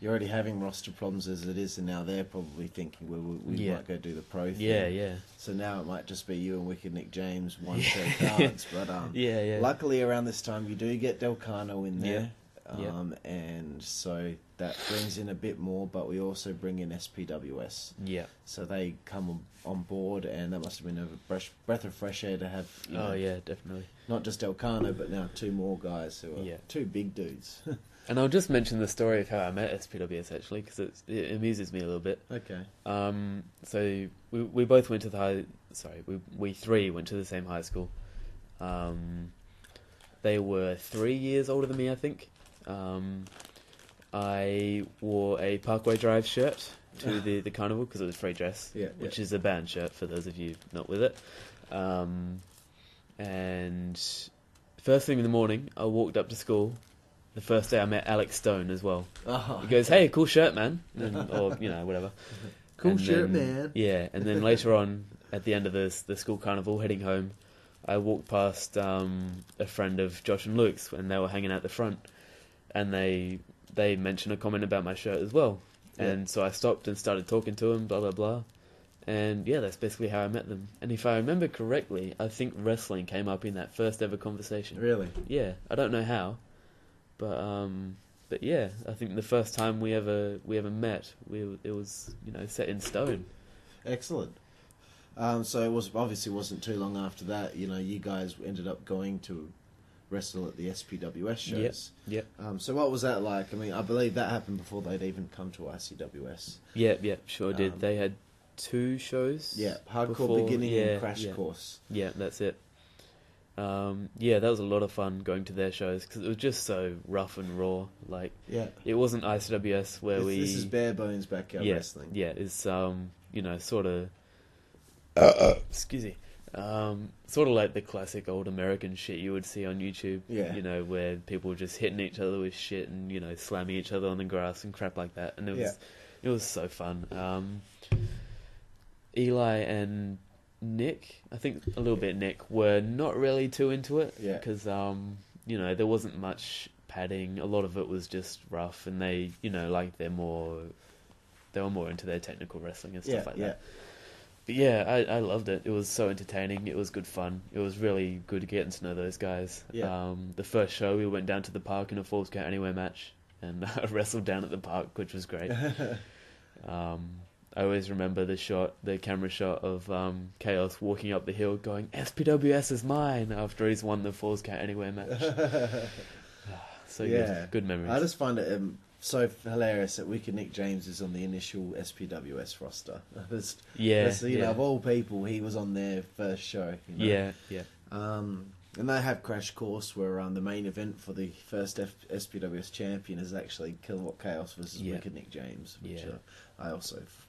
you're already having roster problems as it is, and now they're probably thinking, well, we, we Yeah. might go do the pro thing. Yeah, yeah, So now it might just be you and Wicked Nick James, one show cards. But um, yeah, yeah. luckily around this time you do get Delcano in there. Yeah. Um, and so that brings in a bit more, but we also bring in SPWS. yeah. So they come on- on board, and that must have been a breath, breath of fresh air to have, you know, Oh yeah, definitely. not just Delcano, but now two more guys who are Yeah. two big dudes. And I'll just mention the story of how I met SPWS actually, because it amuses me a little bit. okay. Um, so we we both went to the high. Sorry, we we three went to the same high school. Um, they were three years older than me, I think. Um, I wore a Parkway Drive shirt to the the carnival because it was free dress, Yeah. which is a band shirt for those of you not with it. Um, and first thing in the morning, I walked up to school. The first day I met Alex Stone as well. Oh, He goes, "Hey, cool shirt, man," and, or you know, whatever. Cool And shirt, then- man. Yeah, and then later on, at the end of the the school carnival, heading home, I walked past um, a friend of Josh and Luke's, and they were hanging out the front, and they they mentioned a comment about my shirt as well, Yeah. and so I stopped and started talking to them, blah blah blah, and yeah, that's basically how I met them. And if I remember correctly, I think wrestling came up in that first ever conversation. Really? Yeah, I don't know how, but um, but yeah, I think the first time we ever we ever met, we it was you know set in stone. Excellent. Um, so it was obviously wasn't too long after that. You know, you guys ended up going to wrestle at the SPWS shows. Yep. Um, so what was that like? I mean, I believe that happened before they'd even come to ICWS. Yeah, yeah, sure did. Um, They had two shows. Yeah, hardcore Before- beginning yeah, and crash yeah. course. Yeah, that's it. Um, yeah, that was a lot of fun going to their shows because it was just so rough and raw. Like Yeah, it wasn't ICWS where this, we. this is bare bones backyard yeah, wrestling. yeah, it's um, you know, sort of. excuse me. Um, sort of like the classic old American shit you would see on YouTube. Yeah. You know, where people were just hitting each other with shit and you know slamming each other on the grass and crap like that, and it was Yeah. it was so fun. Um, Eli and Nick, I think a little bit Nick, were not really too into it Yeah. because um, you know there wasn't much padding. A lot of it was just rough, and they you know like they're more they were more into their technical wrestling and stuff Yeah, like yeah. that. But yeah, I, I loved it. It was so entertaining. It was good fun. It was really good getting to know those guys. Yeah. Um, the first show, we went down to the park in a Falls Count Anywhere match and I wrestled down at the park, which was great. um, I always remember the shot, the camera shot of um, Chaos walking up the hill going, SPWS is mine, after he's won the Falls Count Anywhere match. So Yeah. good, good memories. I just find it um, so hilarious that Wicked Nick James is on the initial SPWS roster. That's, Yeah, you know, of all people, he was on their first show. You know? yeah, yeah, Um, and they have Crash Course, where um, the main event for the first F- SPWS champion is actually Kilowatt Chaos versus Yeah. Wicked Nick James, which Yeah. uh, I also f-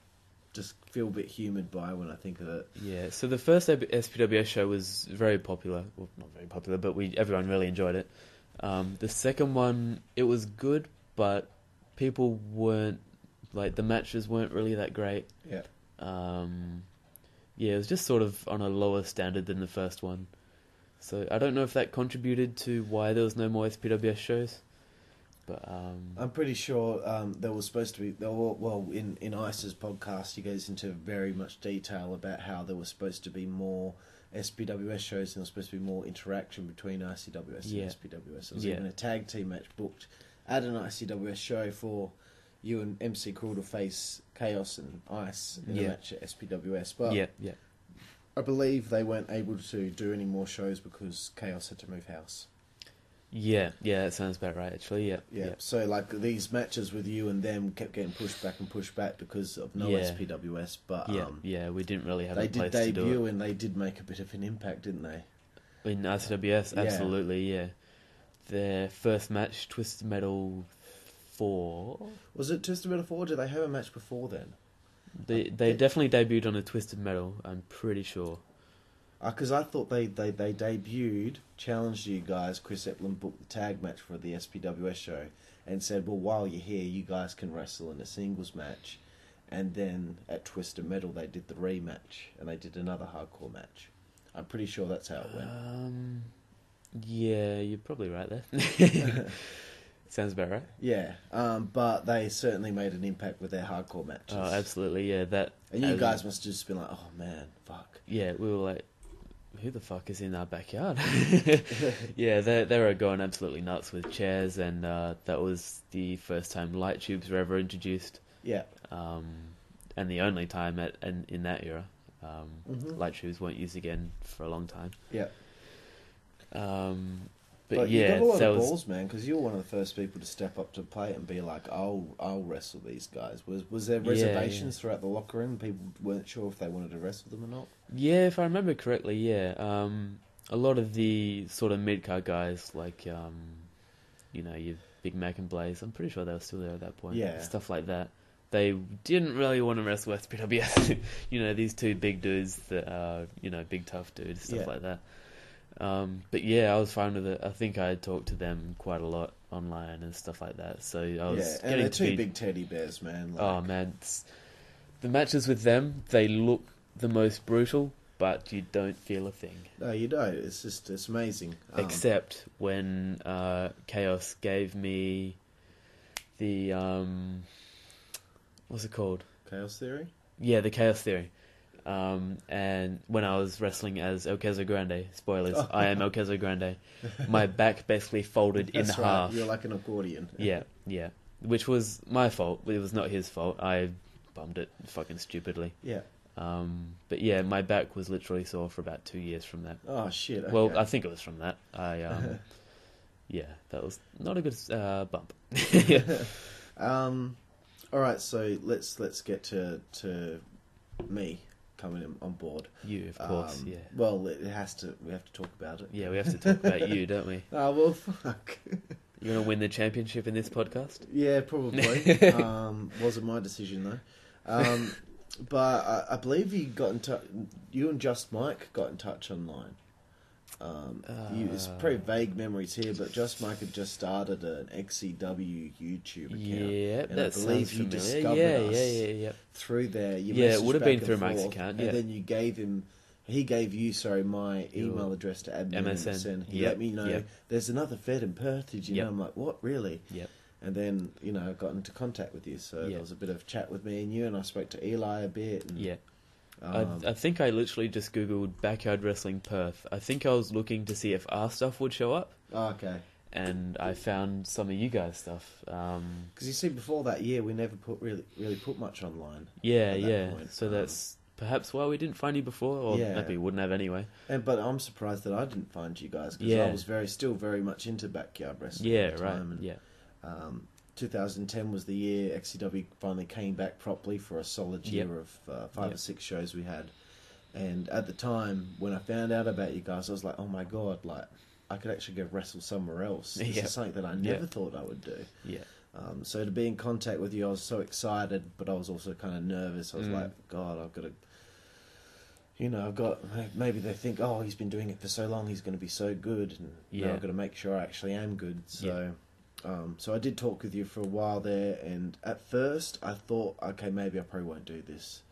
just feel a bit humoured by when I think of it. yeah. So the first SPWS show was very popular. Well, not very popular, but we everyone really enjoyed it. Um, the second one, it was good, but people weren't like the matches weren't really that great. Yeah. Um, yeah, it was just sort of on a lower standard than the first one. So I don't know if that contributed to why there was no more SPWS shows. But um, I'm pretty sure um, there was supposed to be there were, well in in Ice's podcast he goes into very much detail about how there was supposed to be more SPWS shows and there was supposed to be more interaction between ICWS Yeah. and SPWS. There was Yeah. even a tag team match booked at an ICWS show for you and MC Cruel to face Chaos and Ice in a match at SPWS. But yeah, yeah, I believe they weren't able to do any more shows because Chaos had to move house. yeah, yeah. That sounds about right, actually. Yeah, Yeah. So like these matches with you and them kept getting pushed back and pushed back because of no Yeah. SPWS. But yeah, um, yeah. We didn't really have they a did place to do debut and they did make a bit of an impact, didn't they? in ICWS. Yeah. Absolutely, yeah. Their first match, Twisted Metal Four. Was it Twisted Metal Four? Or did they have a match before then? They they Yeah. definitely debuted on a Twisted Metal. I'm pretty sure. Because I thought they, they, they debuted, challenged you guys. Chris Zeplin booked the tag match for the SPWS show and said, well, while you're here, you guys can wrestle in a singles match. And then at Twisted Metal, they did the rematch and they did another hardcore match. I'm pretty sure that's how it went. Um, yeah, you're probably right there. Sounds about right. Yeah, um, but they certainly made an impact with their hardcore matches. Oh, absolutely. Yeah, that. And you as- guys must have just been like, oh man, fuck. Yeah, we were like, who the fuck is in our backyard? yeah, they they were going absolutely nuts with chairs, and uh, that was the first time light tubes were ever introduced, Yeah. um, and the only time at in, in that era. Um, Mhm. Light tubes weren't used again for a long time. Yeah. Um, but, But, yeah, you got a lot that of was balls, man, because you were one of the first people to step up to play and be like, "I'll, I'll wrestle these guys." Was, was there Yeah, reservations throughout the locker room? People weren't sure if they wanted to wrestle them or not. Yeah, if I remember correctly, yeah. Um, a lot of the sort of mid card guys, like um, you know, your Big Mac and Blaze, I'm pretty sure they were still there at that point. Yeah. stuff like that. They didn't really want to wrestle SPWS. you know, these two big dudes that are, you know, big tough dudes, stuff Yeah. like that. Um, but yeah, I was fine with it. I think I had talked to them quite a lot online and stuff like that. So I was yeah, and they're to two be big teddy bears, man. Like, Oh man, it's, the matches with them they look the most brutal, but you don't feel a thing. No, you don't. It's just it's amazing. Um, Except when uh, Chaos gave me the um, what's it called? Chaos Theory. Yeah, the Chaos Theory. Um, and when I was wrestling as El Queso Grande, spoilers, I am El Queso Grande. My back basically folded in right. half. You're like an accordion. Yeah, yeah. Which was my fault. It was not his fault. I bummed it fucking stupidly. Yeah. Um, but yeah, my back was literally sore for about two years from that. Oh shit. Okay. Well, I think it was from that. I um, yeah, that was not a good uh, bump. um, all right. So let's let's get to to me coming in, on board. You, of course, Um, yeah, Well, it has to. We have to talk about it. yeah. We have to talk about you, don't we? Oh well, fuck. You want to win the championship in this podcast? Yeah, probably. um, wasn't my decision though. Um, but I, I believe you got in touch. You and Just Mike got in touch online. Um, you, it's Uh. pretty vague memories here, but Just Mike had just started an XCW YouTube account. Yeah, and I that believe you familiar. discovered Yeah, us yeah, yeah, yeah. through there. You Yeah, it would have been and through Mike's forth, account, and yeah. then you gave him. He gave you, sorry, my email address to admin MSN. MSN. He Yep, let me know yep. there's another Fed in Perth. Did you Yep. know? I'm like, what, really? Yep. And then you know, I got into contact with you, so there was a bit of chat with me and you, and I spoke to Eli a bit. And, Yeah. Um, I, I think I literally just googled backyard wrestling Perth. I think I was looking to see if our stuff would show up, oh, okay. and I found some of you guys' stuff. Um, Because you see, before that year, we never put really really put much online. yeah, that yeah. so um, that's perhaps why we didn't find you before, or Yeah. maybe we wouldn't have anyway. And but I'm surprised that I didn't find you guys because Yeah. I was very still very much into backyard wrestling. Yeah, at the right. time, and, Yeah, Um, 2010 was the year XCW finally came back properly for a solid year Yep. of uh, five or six shows we had. And at the time, when I found out about you guys, I was like, oh my god, like, I could actually go wrestle somewhere else. This Yep. is something that I never Yep. thought I would do. Yeah. Um, so to be in contact with you, I was so excited, but I was also kind of nervous. I was Mm. like, God, I've got to, you know, I've got maybe they think, oh, he's been doing it for so long, he's going to be so good, and Yeah. I've got to make sure I actually am good. So, um, so I did talk with you for a while there, and at first I thought, okay, maybe I probably won't do this.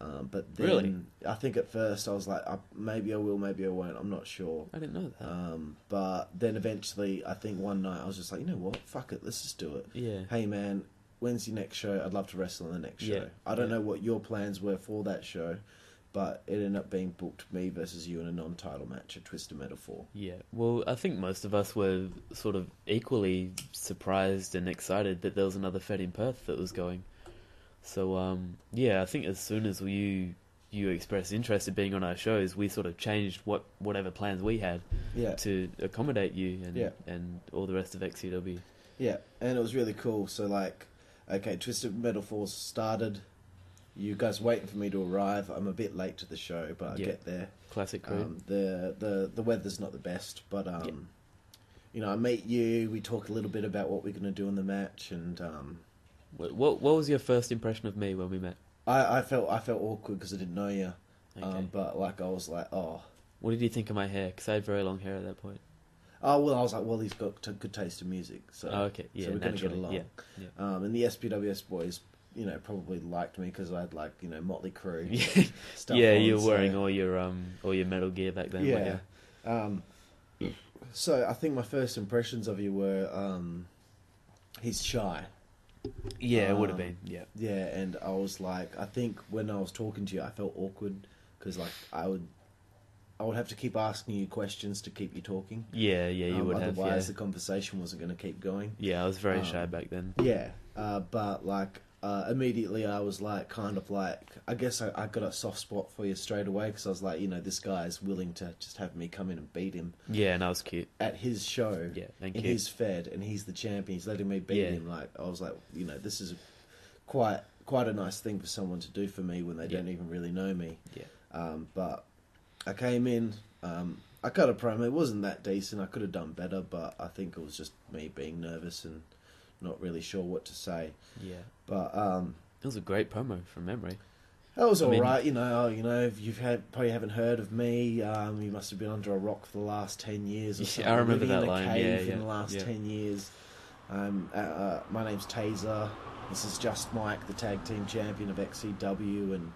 Um, but then Really? I think at first I was like, I, maybe I will, maybe I won't. I'm not sure. I didn't know that. Um, but then eventually, I think one night I was just like, you know what, fuck it, let's just do it yeah. hey man, when's your next show? I'd love to wrestle in the next Yeah, show. I don't yeah. know what your plans were for that show, but it ended up being booked me versus you in a non-title match at Twisted Metal 4. Yeah, well, I think most of us were sort of equally surprised and excited that there was another Fed in Perth that was going. So, um, yeah, I think as soon as you you expressed interest in being on our shows, we sort of changed what whatever plans we had Yeah, to accommodate you and Yeah. and all the rest of XCW. yeah, and it was really cool. So like, okay, Twisted Metal 4 started. You guys waiting for me to arrive. I'm a bit late to the show, but I Yeah. get there. Classic crew. Um, the the the weather's not the best, but um, Yeah. you know, I meet you. We talk a little bit about what we're going to do in the match, and um, what, what what was your first impression of me when we met? I, I felt I felt awkward because I didn't know you. Okay. Um, but like I was like, oh, what did you think of my hair? Because I had very long hair at that point. oh well. I was like, well, he's got t- good taste in music, so oh, okay, yeah, so we're gonna get along. yeah, yeah. Um, and the SPWS boys, you know, probably liked me because I had like you know Motley Crue Yeah, stuff. yeah, on, you were wearing all your um all your metal gear back then. yeah. Um, so I think my first impressions of you were um, he's shy. yeah, it would have Um, been. Yeah, Yeah, and I was like, I think when I was talking to you, I felt awkward because like I would, I would have to keep asking you questions to keep you talking. yeah, yeah. You Um, would have. Yeah. otherwise, the conversation wasn't going to keep going. yeah, I was very um, shy back then. Yeah, uh, but like uh, immediately, I was like, kind of like, I guess I, I got a soft spot for you straight away because I was like, you know, this guy is willing to just have me come in and beat him Yeah, and I was cute. at his show. Yeah, thank in you. his Fed, and he's the champion. He's letting me beat Yeah. him. Like I was like, you know, this is quite quite a nice thing for someone to do for me when they Yeah. don't even really know me. Yeah, Um, but I came in. Um, I cut a promo. It wasn't that decent. I could have done better, but I think it was just me being nervous and not really sure what to say. yeah. But um, It was a great promo from memory. that was I all mean- right. You know, oh, you know, if you've had probably haven't heard of me. Um, you must have been under a rock for the last ten years or Yeah, something. I remember living that in a line. cave Yeah, in yeah, the last yeah. ten years. Um, uh, uh, my name's Taser. This is just Mike, the tag team champion of XCW, and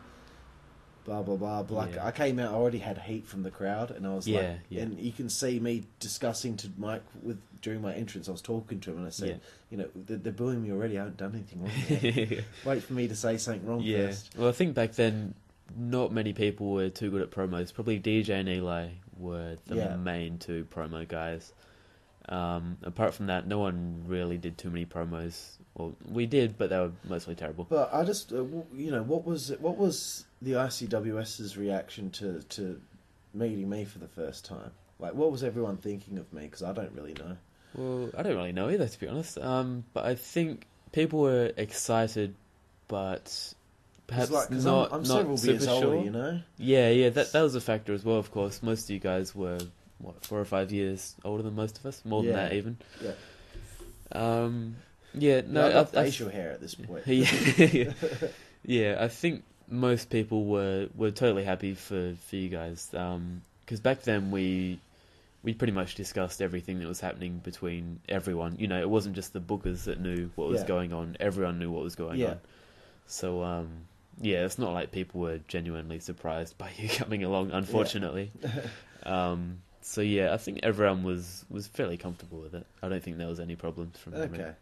blah blah blah. Like, Yeah. I came out, I already had heat from the crowd, and I was Yeah, like, yeah. and you can see me discussing to Mike with during my entrance. I was talking to him, and I said, you know, they're, they're booing me already. I haven't done anything wrong. Wait for me to say something wrong yeah. first. Well, I think back then, not many people were too good at promos. Probably DJ and Eli were the main two promo guys. Um, apart from that, no one really did too many promos. Well, we did, but they were mostly terrible. But I just, uh, w- you know, what was what was the ICWS's reaction to to meeting me for the first time? Like, what was everyone thinking of me? Because I don't really know. Well, I don't really know either, to be honest. Um, but I think people were excited, but perhaps like, not, I'm, I'm not several super sure. older, you know. Yeah, yeah, that that was a factor as well. Of course, most of you guys were what four or five years older than most of us, more Yeah. than that even. Yeah. Um, yeah, No, no, I got I, I, facial hair at this point. yeah, yeah. I think most people were were totally happy for for you guys. Um, because back then we we pretty much discussed everything that was happening between everyone. You know, it wasn't just the bookers that knew what was Yeah. going on. Everyone knew what was going Yeah. on. So um, yeah, it's not like people were genuinely surprised by you coming along. Unfortunately. um, so yeah, I think everyone was was fairly comfortable with it. I don't think there was any problems from. Okay.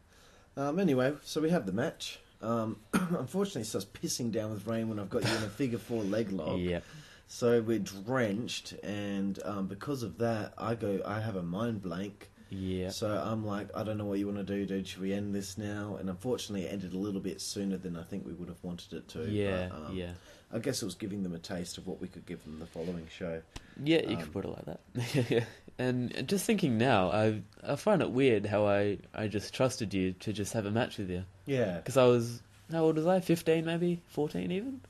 Um, anyway, so we have the match. Um, unfortunately, it starts pissing down with rain when I've got you in a figure four leg lock. Yeah. So we're drenched, and um, because of that, I go. I have a mind blank. Yeah. So I'm like, I don't know what you want to do, dude. Should we end this now? And unfortunately, it ended a little bit sooner than I think we would have wanted it to. yeah, but, um, yeah. I guess it was giving them a taste of what we could give them the following show. Yeah, you um, could put it like that. yeah. and just thinking now, I I find it weird how I, I just trusted you to just have a match with you. Yeah. Because I was, how old was I? 15 maybe? 14 even?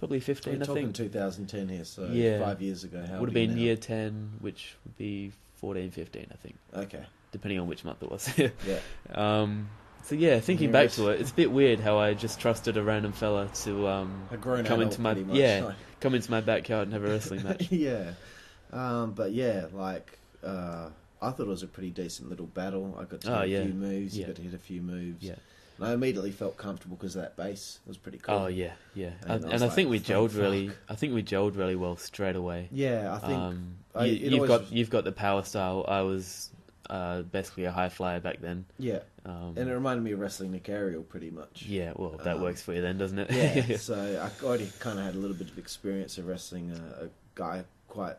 Probably We're 15, I talking think. 2010 here, so Yeah. five years ago. How would have been year 10, which would be 14, 15, I think. Okay. Depending on which month it was. Yeah. um, so yeah, thinking back to it, it's a bit weird how I just trusted a random fella to um, A grown Come into my- much, yeah. like- come into my backyard and have a wrestling match. yeah. Um, but yeah, like uh, I thought it was a pretty decent little battle. I got to Oh, hit yeah. a few moves. Yeah. You got to hit a few moves. Yeah. And I immediately felt comfortable because that bass. Was pretty cool. Oh yeah, yeah, And and, I and, I like, think we "Thank gelled really. I think we gelled really well straight away. Yeah, I think. um, I- you, you've always got was- you've got the power style. I was uh, basically a high flyer back then. yeah, Um, and it reminded me of wrestling Nick Ariel pretty much. yeah, well, that um, works for you then, doesn't it? Yeah. so I already kind of had a little bit of experience of wrestling a, a guy quite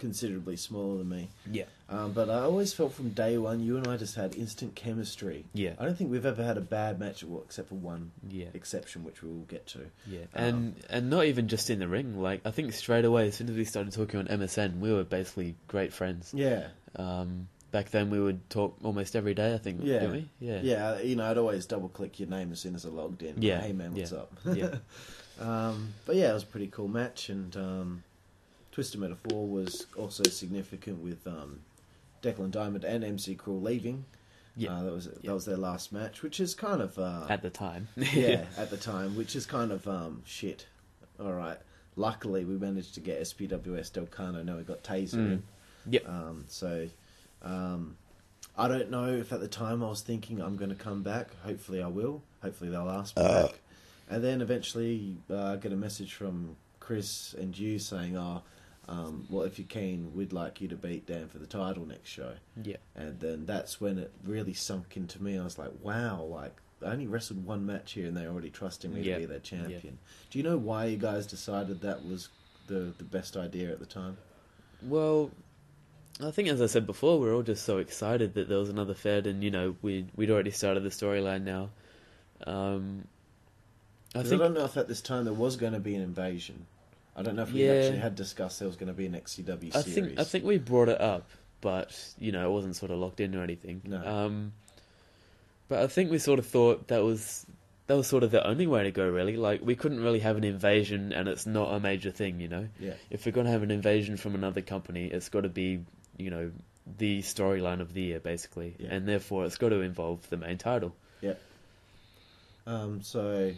considerably smaller than me. yeah, Um, but I always felt from day one, you and I just had instant chemistry. yeah, I don't think we've ever had a bad match, at well, except for one yeah, exception, which we will get to. yeah. Um, And and not even just in the ring. Like I think straight away, as soon as we started talking on MSN, we were basically great friends. Yeah, Um, back then, we would talk almost every day. I think, Yeah. didn't we? Yeah, yeah. You know, I'd always double click your name as soon as I logged in. Yeah, Hey man, what's yeah, up? yeah. um, but yeah, it was a pretty cool match, and um, Twisted Metal Four was also significant with um, Declan Diamond and MC Cruel leaving. Yeah. uh, that was that Yeah. was their last match, which is kind of uh, At the time, yeah at the time, which is kind of um, shit. All right. Luckily, we managed to get SPWS Delcano. Now we got Taser Mm. in. Yep. Um, so, um, I don't know if at the time I was thinking I'm going to come back. Hopefully, I will. Hopefully, they'll ask me Uh. back. And then eventually, uh, get a message from Chris and you saying, "Oh, um, well, if you're keen, we'd like you to beat Dan for the title next show." yeah. And then that's when it really sunk into me. I was like, "Wow!" Like I only wrestled one match here, and they're already trusting me Yeah. to be their champion. Do you know why you guys decided that was the the best idea at the time? Well, I think as I said before, we are all just so excited that there was another Fed, and you know we we'd already started the storyline now. Um, I 'Cause I, think don't know if at this time there was going to be an invasion. I don't know if we Yeah. actually had discussed there was going to be an XCW I series. think I think we brought it up, but you know it wasn't sort of locked in or anything. No. Um, but I think we sort of thought that was that was sort of the only way to go. Really, like we couldn't really have an invasion, and it's not a major thing. You know, Yeah, if we're gonna have an invasion from another company, it's got to be you know the storyline of the year basically, Yeah. and therefore it's got to involve the main title. um, so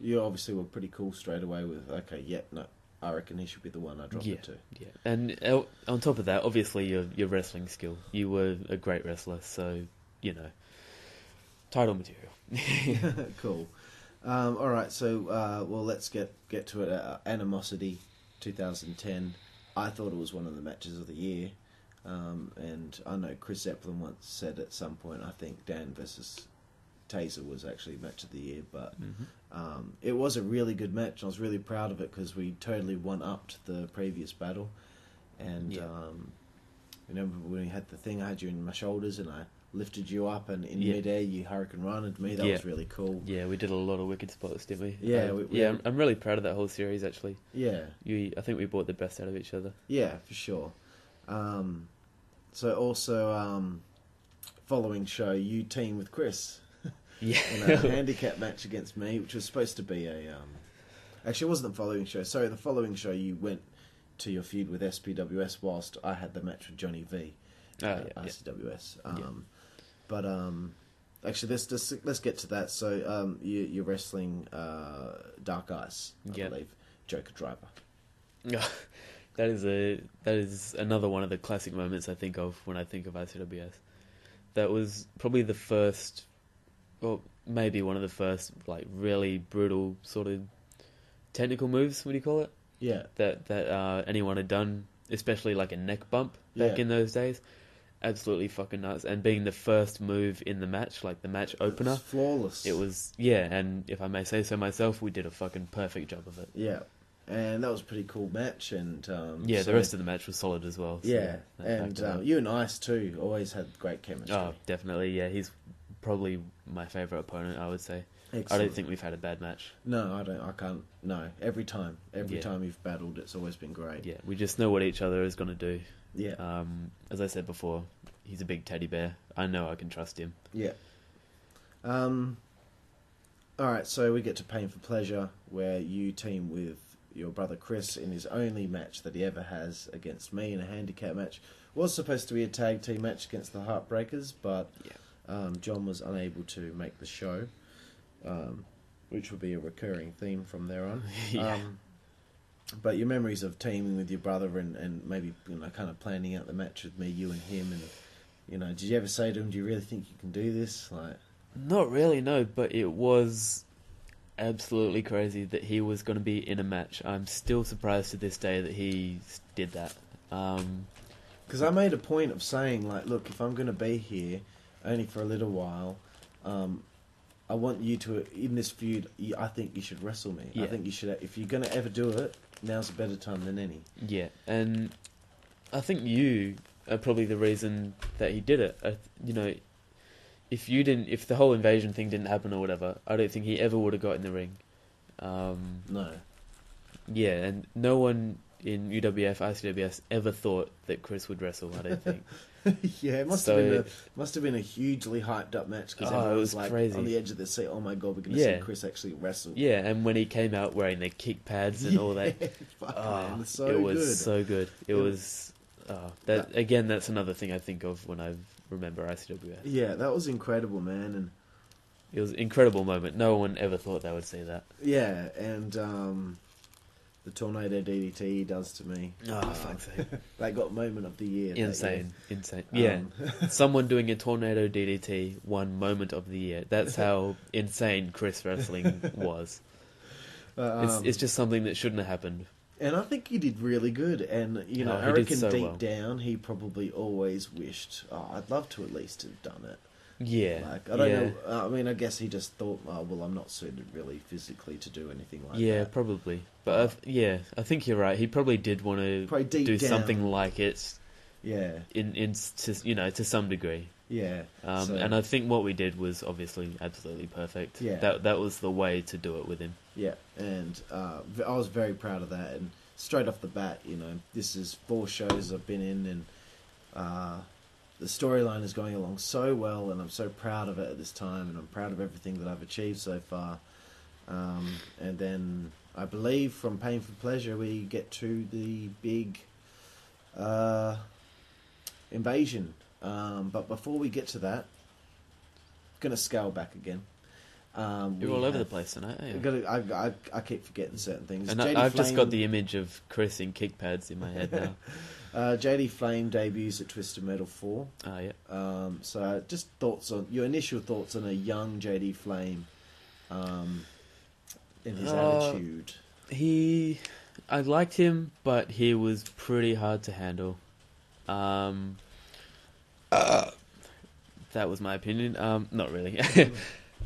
you obviously were pretty cool straight away with okay, yeah, no, I reckon he should be the one I drop Yeah. it to. Yeah, and uh, on top of that, obviously your your wrestling skill. You were a great wrestler, so you know, title material. cool. Um, all right, so uh, well, let's get get to it. Uh, Animosity, 2010. I thought it was one of the matches of the year, um, and I know Chris Zeplin once said at some point, I think Dan versus Taser was actually match of the year, but um, it was a really good match. I was really proud of it because we totally one upped the previous battle, and Yeah. um, remember when we had the thing, I had you in my shoulders and I lifted you up, and in Yeah. midair you hurricane runed me. That Yeah. was really cool. Yeah, we did a lot of wicked spots, didn't we? Yeah, Um, we- we- yeah. I'm, I'm really proud of that whole series. Actually, Yeah, you, I think we brought the best out of each other. yeah, for sure. Um, so also, um, following show, you team with Chris Yeah, in a handicap match against me, which was supposed to be a. Um, actually, it wasn't the following show. Sorry, the following show you went to your feud with SPWS, whilst I had the match with Johnny V. Uh, yeah, yeah. Um, But um, actually, let's just let's get to that. So um, you, you're wrestling uh, Dark Ice, I believe, Joker Driver. that is a that is another one of the classic moments I think of when I think of ICWS. That was probably the first, well, maybe one of the first like really brutal sort of technical moves. What do you call it? Yeah, That that uh, anyone had done, especially like a neck bump back Yeah. in those days. Absolutely fucking nuts, and being the first move in the match, like the match opener, It's flawless. it was yeah. And if I may say so myself, we did a fucking perfect job of it. Yeah. and that was a pretty cool match. And um, Yeah, so- the rest of the match was solid as well. so yeah, that and uh, you and Ice too always had great chemistry. oh, definitely. Yeah, he's probably my favorite opponent. I would say. I don't think we've had a bad match. No, I don't. I can't. No, every time, every Yeah. time you've battled, it's always been great. Yeah, we just know what each other is going to do. Yeah, Um, as I said before, he's a big teddy bear. I know I can trust him. yeah. Um. All right, so we get to Pain for Pleasure, where you team with your brother Chris in his only match that he ever has against me in a handicap match. Was supposed to be a tag team match against the Heartbreakers, but Yeah. Um, John was unable to make the show, um, which will be a recurring theme from there on. Yeah. Um, but your memories of teaming with your brother and, and maybe you know kind of planning out the match with me, you and him, and you know, did you ever say to him, "Do you really think you can do this?" Like, Not really, no, but it was absolutely crazy that he was going to be in a match. I'm still surprised to this day that he did that. Um, because I made a point of saying, like, look, if I'm going to be here only for a little while, um, I want you to in this feud. You, I think you should wrestle me. I think you should. If you're going to ever do it, now's a better time than any. yeah, and I think you are probably the reason that he did it. I, you know, if you didn't, if the whole invasion thing didn't happen or whatever, I don't think he ever would have got in the ring. Um, No. yeah, and no one in UWF, ICWS ever thought that Chris would wrestle. I don't think. yeah, it must So- have been a must have been a hugely hyped up match because Oh, it was was like crazy. on the edge of their seat. Oh my god, we're going to Yeah. see Chris actually wrestle. Yeah, and when he came out wearing the kick pads and all that, oh, man, so it was good. so good. It It was oh, that again. That's another thing I think of when I remember ICWF. Yeah, that was incredible, man, and It was an incredible moment. No one ever thought they would see that. yeah, and um, the tornado DDT he does to me. Oh, uh, fuck's sake. That got moment of the year. Insane, insane. Yeah, Um, someone doing a tornado DDT one moment of the year. That's how insane Chris wrestling was. but, It's um, it's just something that shouldn't have happened. and I think he did really good. And you know, Oh, I reckon so deep well. down he probably always wished, oh, I'd love to at least have done it. Yeah, Like I don't yeah. know. uh, I mean, I guess he just thought, oh, well, I'm not suited really physically to do anything like yeah, that. Yeah, probably. But I've, yeah, I think you're right. He probably did want to do down. something like it Yeah, in in to you know to some degree. yeah. Um, So- and I think what we did was obviously absolutely perfect. Yeah. that that was the way to do it with him. Yeah, and uh, I was very proud of that. And straight off the bat, you know, this is four shows I've been in, and uh, the storyline is going along so well, and I'm so proud of it at this time, and I'm proud of everything that I've achieved so far. Um, and then I believe from Pain for Pleasure, we get to the big uh, invasion. Um, but before we get to that, I'm gonna scale back again. Um, You're all over the place tonight. I, Aren't you? gotta, I, I, I keep forgetting certain things. And JD I've just got the image of Chris in kick pads in my head now. uh, JD Flame debuts at Twisted Metal Four. Ah, yeah. Um, so just thoughts on your initial thoughts on a young JD Flame, um, and his Uh, attitude. He, I liked him, but he was pretty hard to handle. Um, that was my opinion. Um, not really.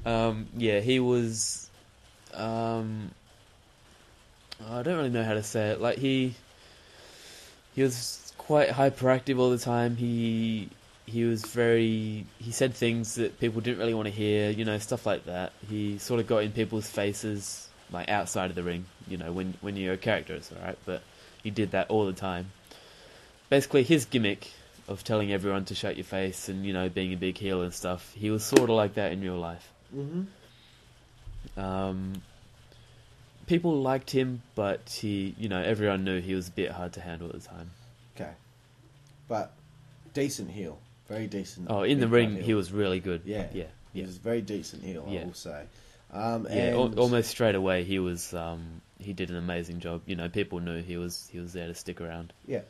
um, yeah, he was. Um, I don't really know how to say it. Like he, he was quite hyperactive all the time. He he was very. He said things that people didn't really want to hear. You know, stuff like that. He sort of got in people's faces, like outside of the ring. You know, when when you're a character, it's alright. But he did that all the time. Basically, his gimmick of telling everyone to shut your face and you know being a big heel and stuff. He was sort of like that in real life. Mm-hmm. Um, people liked him, but he, you know, everyone knew he was a bit hard to handle at the time. Okay, but decent heel, very decent. Oh, in the ring, heel. he was really good. Yeah, yeah, He yeah, was a very decent heel, I will say. Um, yeah. and al- almost straight away, he was. Um, he did an amazing job. You know, people knew he was. He was there to stick around. Yeah.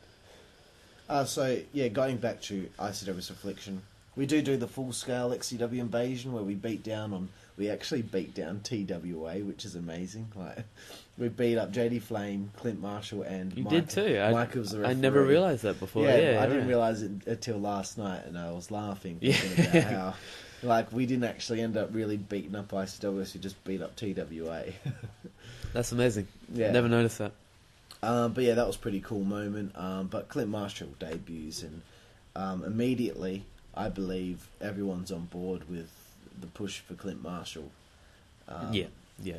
Uh, so yeah, going back to ICW's Affliction, we do do the full scale XCW invasion where we beat down on. We actually beat down TWA, which is amazing. Like we beat up JD Flame, Clint Marshall, and You Mike, did too. I, Mike was the I never realized that before. Yeah, Yeah, I didn't right. realize it until last night, and I was laughing Yeah. about how. Like we didn't actually end up really beating up ICW, we just beat up TWA. That's amazing. yeah, Never noticed that. Um, but yeah, that was a pretty cool moment. Um, but Clint Marshall debuts, and um, immediately, I believe everyone's on board with the push for Clint Marshall. Um, yeah, yeah,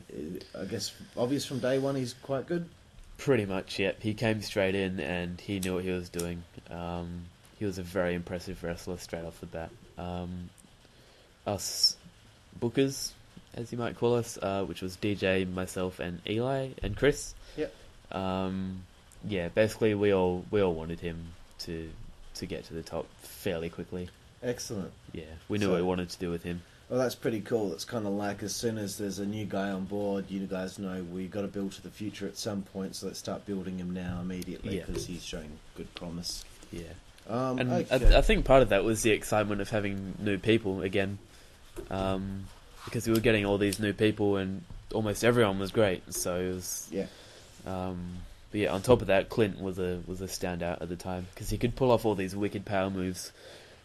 I guess obvious from day one, he's quite good. pretty much. Yeah, he came straight in and he knew what he was doing. Um, he was a very impressive wrestler straight off the bat. Um, us bookers, as you might call us, uh, which was DJ, myself, and Eli and Chris. Yep. Um, yeah, basically we all we all wanted him to to get to the top fairly quickly. Excellent. Yeah, we knew So- what we wanted to do with him. Well, that's pretty cool. It's kind of like as soon as there's a new guy on board, you guys know we've got to build to the future at some point. So let's start building him now immediately Yeah. because he's showing good promise. Yeah. Um, And okay. I, I think part of that was the excitement of having new people again, um, because we were getting all these new people, and almost everyone was great. So it was, yeah, um, but yeah. On top of that, Clint was a was a standout at the time because he could pull off all these wicked power moves,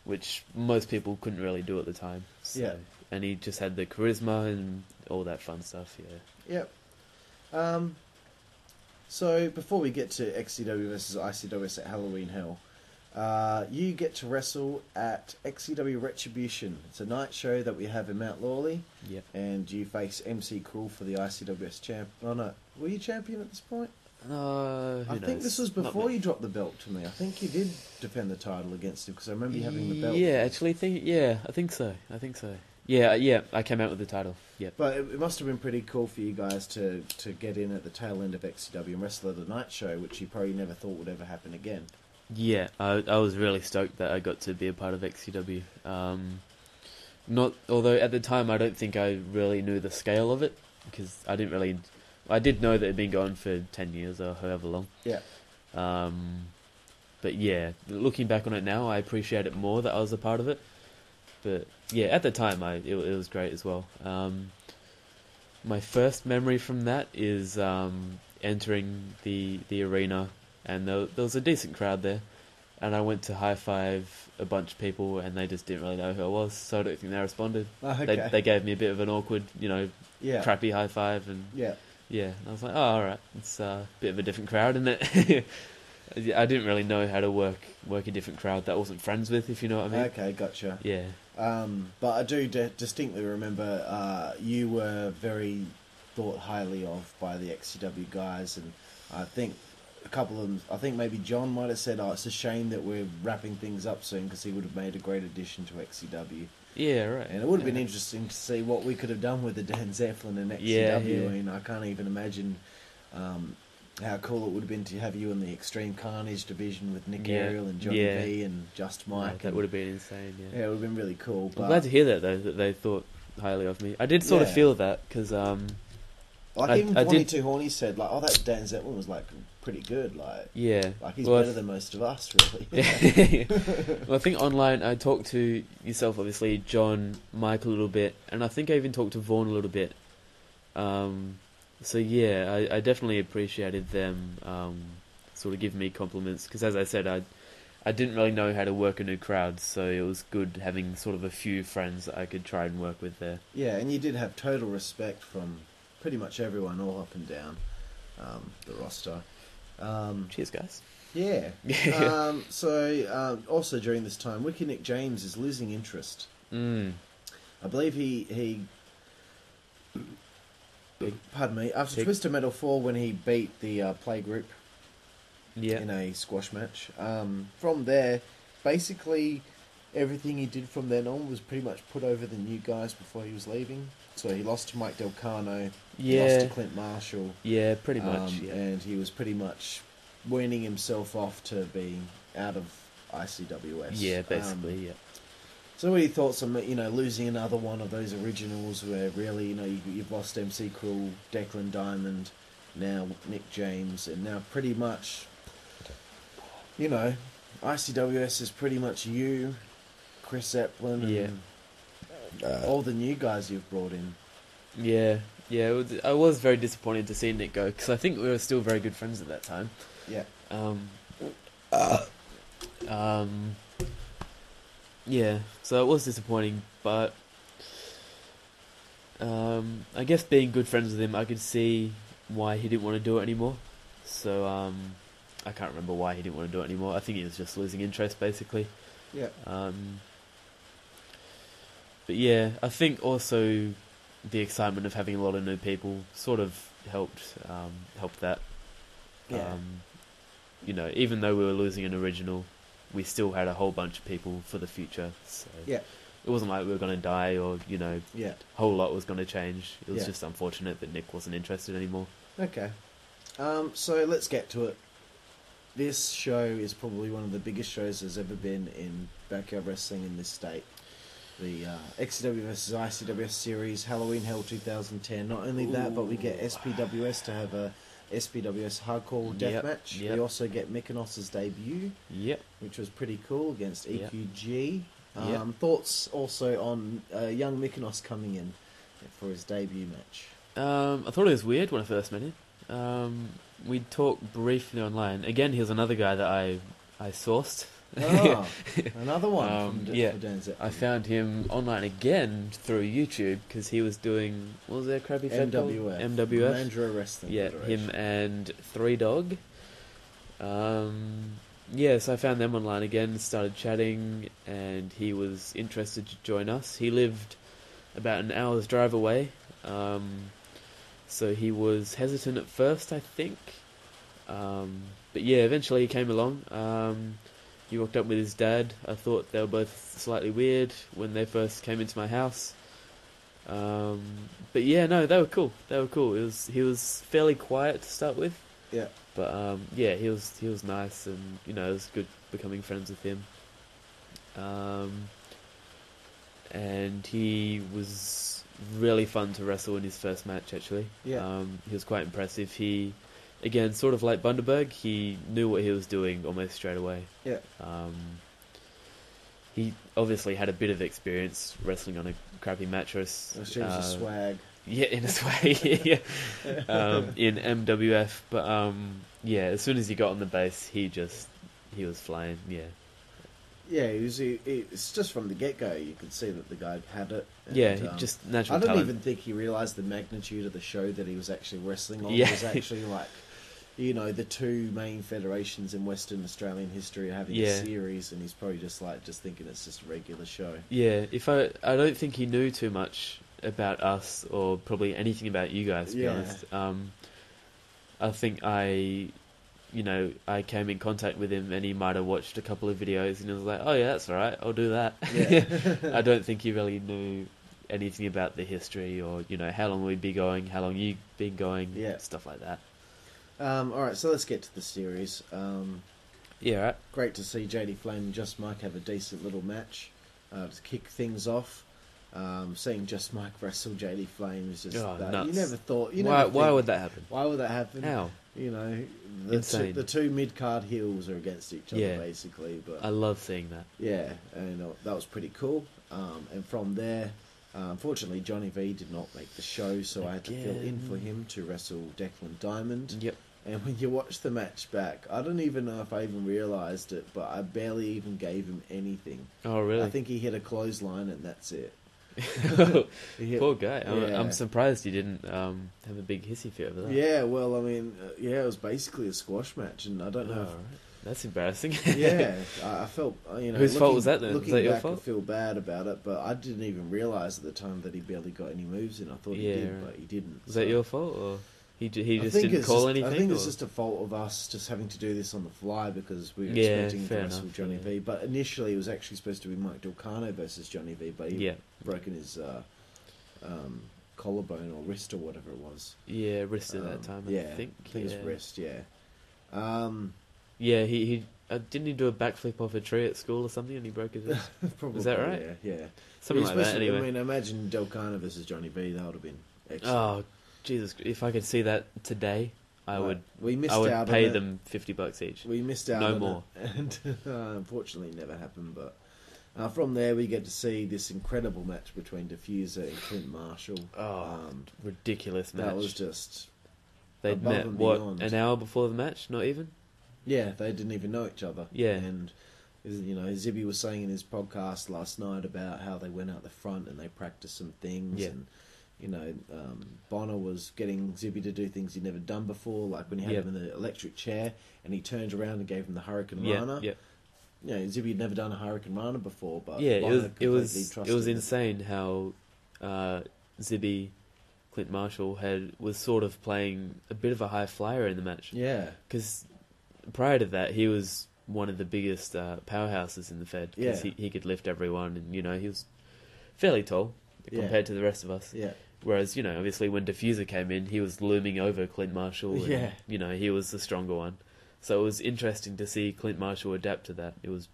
which most people couldn't really do at the time. So, Yeah. and he just had the charisma and all that fun stuff. Yeah. Yep. Um, so before we get to XCW versus ICWS at Halloween Hell, uh, you get to wrestle at XCW Retribution. It's a night show that we have in Mount Lawley, Yep. and you face MC Cruel for the ICWS champ. Oh no, were you champion at this point? Uh, I think this was before you dropped the belt to me. I think you did defend the title against him because I remember you having the belt. Yeah, actually, think yeah, I think so. I think so. Yeah, yeah. I came out with the title. Yeah, But it, it must have been pretty cool for you guys to, to get in at the tail end of XCW and wrestle at the night show, which you probably never thought would ever happen again. Yeah, I I was really stoked that I got to be a part of XCW. Um, not although at the time I don't think I really knew the scale of it because I didn't really. I did know that it'd been going for ten years or however long. Yeah. Um, but yeah, looking back on it now, I appreciate it more that I was a part of it. But yeah, at the time, I it, it was great as well. Um, my first memory from that is um, entering the the arena, and there, there was a decent crowd there, and I went to high five a bunch of people, and they just didn't really know who I was, so I don't think they responded. Oh, Okay. They they gave me a bit of an awkward, you know, yeah. crappy high five, and Yeah. Yeah, and I was like, oh, all right, it's uh, a bit of a different crowd, isn't it? I didn't really know how to work work a different crowd that I wasn't friends with, if you know what I mean. Okay, gotcha. Yeah, Um, but I do di- distinctly remember uh, you were very thought highly of by the XCW guys, and I think a couple of them, I think maybe John might have said, "Oh, it's a shame that we're wrapping things up soon because he would have made a great addition to XCW." Yeah, right. And it would have been Yeah. interesting to see what we could have done with the Dan Zeplin and XCW. Yeah, yeah. I mean, I can't even imagine um, how cool it would have been to have you in the Extreme Carnage division with Nick Yeah, Ariel and Johnny yeah. V and Just Yeah, Mike. that would have been insane. Yeah, yeah, it would have been really cool. But I'm glad to hear that though that they thought highly of me. I did sort Yeah. of feel that because um, like I- even I Twenty did- Two Horny said, like, "Oh, that Dan Zeplin was like pretty good. Like, yeah, like he's Well, better than most of us, really." well, I think online I talked to yourself, obviously, John, Mike a little bit, and I think I even talked to Vaughn a little bit. Um, so yeah, I, I definitely appreciated them um, sort of giving me compliments because, as I said, I I didn't really know how to work a new crowd, so it was good having sort of a few friends that I could try and work with there. yeah, and you did have total respect from pretty much everyone, all up and down um, the roster. Um, Cheers, guys. Yeah. um, so um, also during this time, Wicked Nick James is losing interest. Mm. I believe he he. Big. Pardon me. After Big. Twisted Metal Four, when he beat the uh, play group Yeah. in a squash match, um, from there, basically everything he did from then on was pretty much put over the new guys before he was leaving. So he lost to Mike Delcano, he lost to Clint Marshall, Yeah, pretty much. um, yeah. and he was pretty much weaning himself off to being out of ICWS. yeah, Um, basically, yeah. so, what are your thoughts on you know losing another one of those originals where really you know you, you've lost MC Cruel, Declan Diamond, now Nick James, and now pretty much, you know, ICWS is pretty much you, Chris Zeplin, and Yeah. all the new guys you've brought in. Yeah, yeah. I was very disappointed to see Nick go because I think we were still very good friends at that time. Yeah. Um, um, yeah. So it was disappointing, but um, I guess being good friends with him, I could see why he didn't want to do it anymore. So um, I can't remember why he didn't want to do it anymore. I think he was just losing interest, basically. Yeah. Um, but yeah, I think also the excitement of having a lot of new people sort of helped um, helped that. Yeah. Um, you know, even though we were losing an original, we still had a whole bunch of people for the future. So Yeah. it wasn't like we were going to die or you know Yeah. a whole lot was going to change. It was Yeah. just unfortunate that Nick wasn't interested anymore. Okay. Um, so let's get to it. This show is probably one of the biggest shows there's ever been in backyard wrestling in this state. The uh, XCW versus ICWS series, Halloween Hell 2010. Not only that, but we get Ooh. SPWS to have a SPWS hardcore Yep, deathmatch. yep. We also get Mykonos' debut, Yep. which was pretty cool against Yep. EQG. Um, Yep. Thoughts also on uh, young Mykonos coming in for his debut match. Um, I thought it was weird when I first met him. Um, we talked briefly online. Again, he was another guy that I I sourced. Oh, another one Um, from, D- yeah. Dan Zeplin. I found him online again through YouTube because he was doing what was their crappy fed? MWF. MWF. Mandurah Wrestling Yeah, him and Three Dog. Um, yeah, so I found them online again, started chatting, and he was interested to join us. He lived about an hour's drive away, um, so he was hesitant at first, I think. Um, but yeah, eventually he came along. Um, he walked up with his dad. I thought they were both slightly weird when they first came into my house. Um, but yeah, no, they were cool. They were cool. It was he was fairly quiet to start with, Yeah. but um, yeah, he was he was nice, and you know, it was good becoming friends with him. Um, and he was really fun to wrestle in his first match. Actually, Yeah. um, he was quite impressive. He, again, sort of like Bundaberg, he knew what he was doing almost straight away. Yeah. Um, he obviously had a bit of experience wrestling on a crappy mattress. It was uh, a swag. yeah, in a swag. yeah. Um, in MWF, but um, yeah, as soon as he got on the base, he just he was flying. Yeah, Yeah, it was. It, it's just from the get go. You could see that the guy had it. and, yeah, um, just I don't talent. even think he realised the magnitude of the show that he was actually wrestling on. Yeah. It was actually like, you know, the two main federations in Western Australian history are having Yeah. a series, and he's probably just like just thinking it's just a regular show. Yeah, if I I don't think he knew too much about us or probably anything about you guys. To be Yeah. honest, um, I think I, you know, I came in contact with him and he might have watched a couple of videos and he was like, "Oh yeah, that's all right, I'll do that." Yeah. I don't think he really knew anything about the history or you know how long we'd be going, how long you'd been going, Yeah. stuff like that. Um, all right, so let's get to the series. Um, Yeah, right. great to see JD Flame and Just Mike have a decent little match uh, to kick things off. Um, seeing Just Mike wrestle JD Flame is just Oh, that. nuts. you never thought. You why never why think- would that happen? why would that happen? How? You know, the two, Insane. the two mid card heels are against each other Yeah. basically, but I love seeing that. yeah, and uh, that was pretty cool. Um, and from there, uh, unfortunately, Johnny V did not make the show, so I had to fill in for him to wrestle Declan Diamond. Yep. And when you watch the match back, I don't even know if I even realised it, but I barely even gave him anything. Oh really? I think he hit a clothesline and that's it. He hit- Poor guy. I'm, Yeah. I'm surprised he didn't um, have a big hissy fit over that. Yeah, well, I mean, uh, yeah, it was basically a squash match, and I don't Oh, know. right. That's embarrassing. Yeah, I, felt uh, you know. Whose fault was that then? Looking that your back, fault? I feel bad about it, but I didn't even realise at the time that he barely got any moves in. I thought he Yeah, did, right. but he didn't. Was so- that your fault, or he he I just think didn't it's call just- anything? I think it's just a fault of us just having to do this on the fly because we were Yeah, expecting to wrestle enough, Johnny yeah. V. But initially, it was actually supposed to be Mike Delcano versus Johnny V, but he Yeah. broken his uh, um, collarbone or wrist or whatever it was. yeah, wrist at Um, that time. I yeah, think. I think yeah. his wrist. Yeah. Um, Yeah, he he uh, didn't he do a backflip off a tree at school or something, and he broke his wrist. probably, that right? Yeah, yeah. something like that. Anyway. I mean, imagine Delcano versus Johnny V. That would have been excellent. oh Jesus! If I could see that today, I Right. would. We missed I would out pay them fifty bucks each. We missed out No more. it, and uh, unfortunately, it never happened. But uh, from there, we get to see this incredible match between Diffuser and Clint Marshall. Oh, um, ridiculous match. that was just They'd above met and what beyond. an hour before the match, not even. yeah. They didn't even know each other. Yeah. and you know, Zibby was saying in his podcast last night about how they went out the front and they practiced some things, Yeah. and You know, um, Bonner was getting Zibby to do things he'd never done before, like when he had Yeah. him in the electric chair and he turned around and gave him the Hurricane Yeah, Rana. yeah, You know, Zibby had never done a Hurricanrana before, but yeah. It was it was it was insane how uh, Zibby, Clint Marshall had was sort of playing a bit of a high flyer in the match Yeah, because prior to that he was one of the biggest uh, powerhouses in the Fed because Yeah. he he could lift everyone and you know he was fairly tall Yeah. compared to the rest of us. yeah, Whereas you know obviously when Diffuser came in he was looming over Clint Marshall. And, Yeah. you know he was the stronger one. So it was interesting to see Clint Marshall adapt to that. It was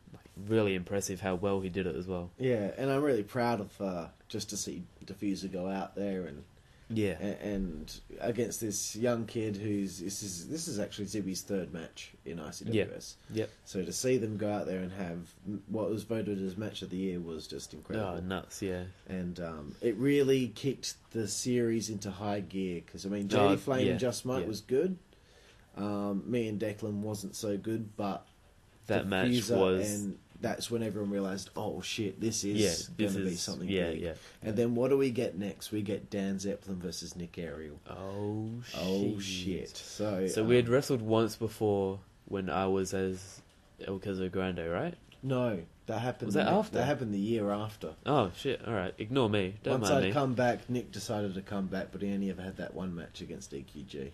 really impressive how well he did it as well. yeah. And I'm really proud of uh, just to see Diffuser go out there and Yeah. and against this young kid who's this is this is actually Zibby's third match in ICWS. Yep. So to see them go out there and have what was voted as match of the year was just incredible. Oh, nuts! Yeah. and um, it really kicked the series into high gear because I mean, JD Oh, Flame yeah, and Just Mike yeah. was good. Um, me and Declan wasn't so good, but That match was and that's when everyone realized, oh shit, this is yeah. going to be something yeah, big. yeah. And then what do we get next? We get Dan Zeplin versus Nick Ariel. Oh shit! Oh shit! So So um, we had wrestled once before when I was as El Caso Grande, right? no. That happened. Was that the- after? That happened the year after. Oh shit! All right, ignore me. Don't Once I'd me. come back, Nick decided to come back, but he only ever had that one match against EQG.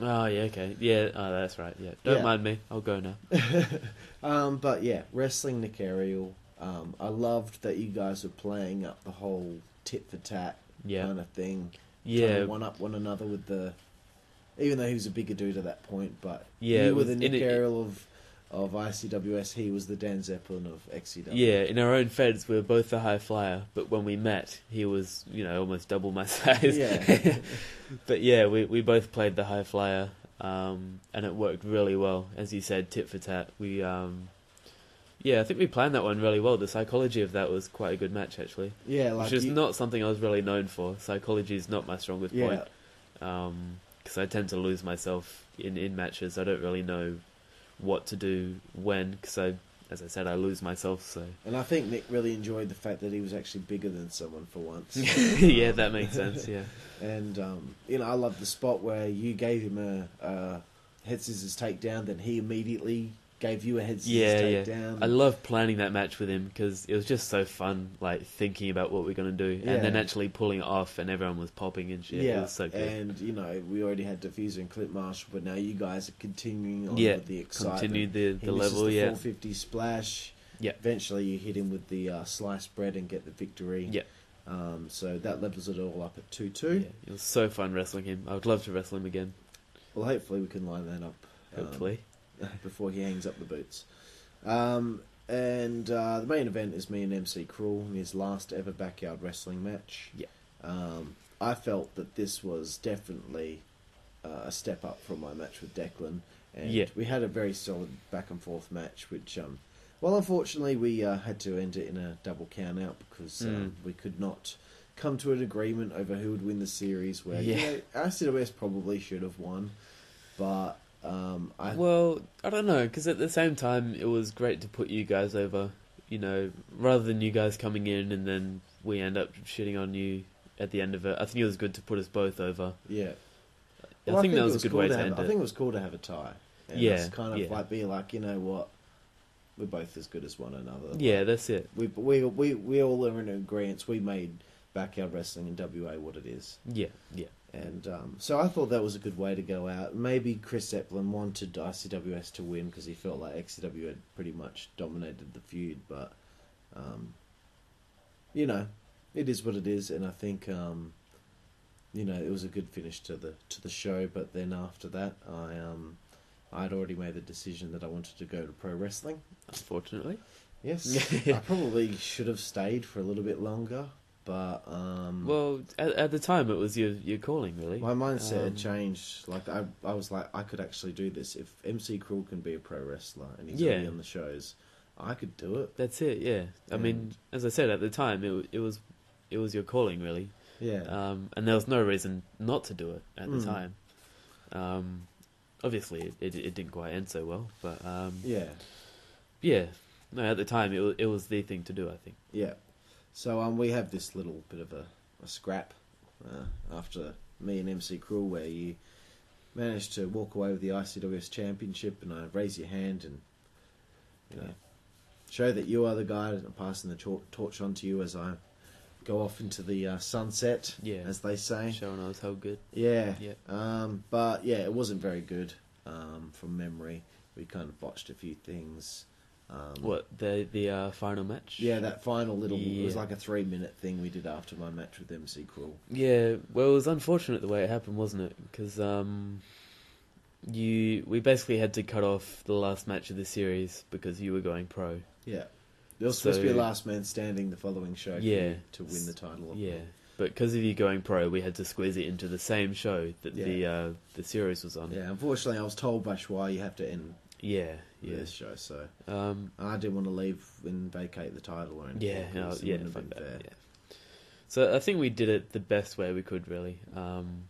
Oh yeah, okay, yeah. Oh, that's right. Yeah, don't Yeah. mind me. I'll go now. um, but yeah, wrestling Nick Ariel. Um, I loved that you guys were playing up the whole tit for tat Yeah, kind of thing. yeah, one up one another with the. Even though he was a bigger dude at that point, but Yeah, you it were was- the Nick in it- Ariel of of ICWS. He was the Dan Zeplin of XCW. yeah. In our own feds, we were both the high flyer, but when we met, he was you know almost double my size. Yeah. but yeah, we we both played the high flyer, um, and it worked really well. As you said, tit for tat. We um, yeah, I think we planned that one really well. The psychology of that was quite a good match actually. yeah, like which is you- not something I was really known for. Psychology is not my strongest yeah, point because I tend to lose myself in in matches. I don't really know what to do when because I, as I said, I lose myself. So And I think Nick really enjoyed the fact that he was actually bigger than someone for once. yeah, that makes sense. Yeah, And um, you know, I love the spot where you gave him a, a head scissors takedown, then he immediately gave you a head Yeah, yeah. takedown. I love planning that match with him because it was just so fun. Like thinking about what we're gonna do and then actually pulling it off, and everyone was popping and shit. yeah, it was so good. and you know, we already had Diffuser and Clint Marshall, but now you guys are continuing on Yeah, with the excitement. Continued the He the level. the yeah, 450 splash. Yeah. Eventually, you hit him with the uh, sliced bread and get the victory. Yeah. Um, so that levels it all up at two yeah. two. It was so fun wrestling him. I would love to wrestle him again. Well, hopefully we can line that up. um, Hopefully. before he hangs up the boots. Um, and uh, the main event is me and MC Cruel in his last ever backyard wrestling match. Yeah. Um, I felt that this was definitely uh, a step up from my match with Declan, and Yeah. we had a very solid back and forth match. Which, um, well, unfortunately, we uh, had to end it in a double count out because um, Mm. we could not come to an agreement over who would win the series. Where Yeah. you know, RCWS probably should have won, but um, I Well, I don't know, because at the same time, it was great to put you guys over. You know, rather than you guys coming in and then we end up shitting on you at the end of it. I think it was good to put us both over. yeah. I Well, think that it was a good cool way to have, end it. I think it was cool to have a tie. And Yeah, it's kind of yeah. like be like, you know what, we're both as good as one another. Yeah, that's it. we we we we all are in agreement. We made backyard wrestling in WA what it is, Yeah, yeah. And um, so I thought that was a good way to go out. Maybe Chris Zeplin wanted ICWS to win because he felt like XCW had pretty much dominated the feud, but um, you know, it is what it is, and I think. Um, you know, it was a good finish to the to the show. But then after that, I um, I'd already made the decision that I wanted to go to pro wrestling. Unfortunately. Yes, I probably should have stayed for a little bit longer, but um, Well, at, at the time, it was your your calling, really. my mindset um, had changed. Like I, I was like, I could actually do this if MC Cruel can be a pro wrestler and he's Yeah. already on the shows. I could do it. That's it. Yeah. I mean, as I said at the time, it it was it was your calling, really. Yeah, Um, and there was no reason not to do it at the Mm. time. Um, obviously, it, it it didn't quite end so well, but um, yeah, yeah. No, at the time, it was, it was the thing to do. I think. yeah. So um, we have this little bit of a, a scrap uh, after me and MC Cruel, where you managed to walk away with the ICWS Championship, and I raise your hand and you know show that you are the guy, and passing the tor- torch on to you as I go off into the uh, sunset, Yeah. as they say. Showing us how good. Yeah. Yeah. Um, but yeah, it wasn't very good um, from memory. We kind of botched a few things. Um, What the the uh, final match? Yeah, that final little it was like a three minute thing we did after my match with MC Cruel. Yeah, well, it was unfortunate the way it happened, wasn't it? Because um, you we basically had to cut off the last match of the series because you were going pro. Yeah. There was supposed to be a last man standing the following show for Yeah. to win the title. Yeah, but because of you going pro, we had to squeeze it into the same show that the uh, the series was on. Yeah, unfortunately, I was told by Schwa you have to end yeah, yeah. this show, so Um, I didn't want to leave and vacate the title or anything. yeah, no, yeah, fuck that. fair. Yeah. So I think we did it the best way we could, really. Um,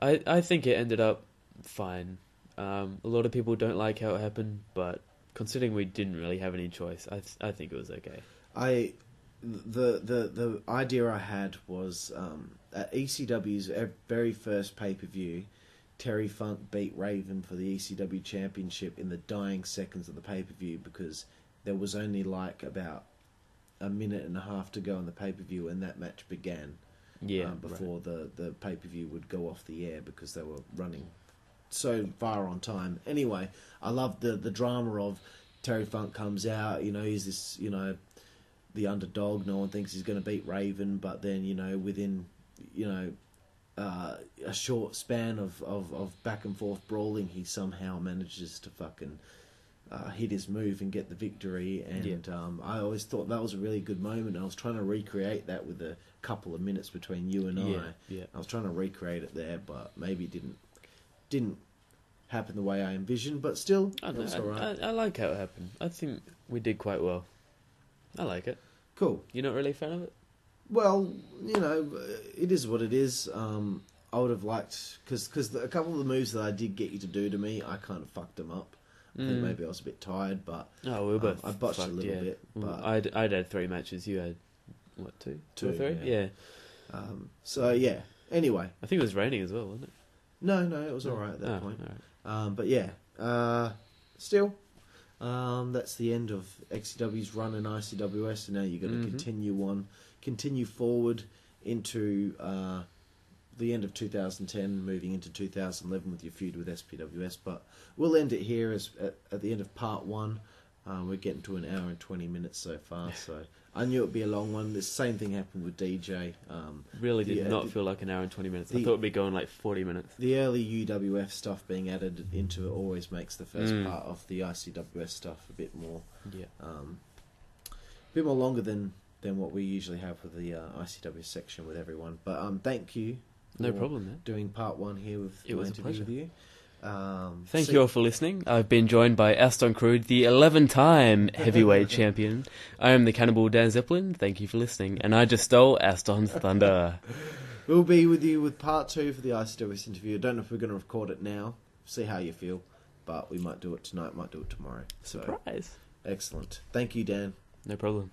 I I think it ended up fine. Um, a lot of people don't like how it happened, but considering we didn't really have any choice, I th- I think it was okay. I the the the idea I had was um, at ECW's very first pay per view, Terry Funk beat Raven for the ECW championship in the dying seconds of the pay per view because there was only like about a minute and a half to go on the pay per view and that match began. Yeah, um, before the the pay per view would go off the air because they were running so far on time. Anyway, I love the the drama of Terry Funk comes out. You know, he's this you know the underdog. No one thinks he's going to beat Raven, but then you know within you know uh, a short span of, of, of back and forth brawling, he somehow manages to fucking uh, hit his move and get the victory. And um, I always thought that was a really good moment. I was trying to recreate that with a couple of minutes between you and yeah, I. yeah. I was trying to recreate it there, but maybe it didn't didn't happen the way I envisioned. But still, I, it don't was know, all right. I, I like how it happened. I think we did quite well. I like it. Cool. You're not really a fan of it? Well, you know, it is what it is. Um, I would have liked because because a couple of the moves that I did get you to do to me, I kind of fucked them up. I think Mm. maybe I was a bit tired, but No, we were Um, both. I botched a little yeah. bit, but- I'd I'd had three matches. You had what two, two or three? yeah. Yeah. um, so yeah. Anyway, I think it was raining as well, wasn't it? no, no, it was all right at that Oh, point. right. Um, but yeah, uh, still, um, that's the end of XCW's run in ICWS, and now you're going to Mhm. continue on, continue forward into uh, the end of 2010, moving into 2011 with your feud with SPWS. But we'll end it here as at, at the end of part one. Uh, we're getting to an hour and 20 minutes so far, so I knew it'd be a long one. The same thing happened with DJ. Um, Really did The- not the- feel like an hour and twenty minutes. I thought it'd be going like forty minutes. the early UWF stuff being added into it always makes the first Mm. part of the ICWS stuff a bit more, Yeah. um, a bit more longer than than what we usually have with the uh, ICWS section with everyone. But um, thank you. No for problem, man. Doing part one here with It was a interview pleasure. with you. Um, Thank see- you all for listening. I've been joined by Aston Crude, the 11 time heavyweight champion. I am the cannibal Dan Zeplin. Thank you for listening. And I just stole Aston's thunder. We'll be with you with part two for the ICWS interview. I don't know if we're going to record it now. See how you feel, but we might do it tonight. Might do it tomorrow. So Surprise. excellent. Thank you, Dan. No problem.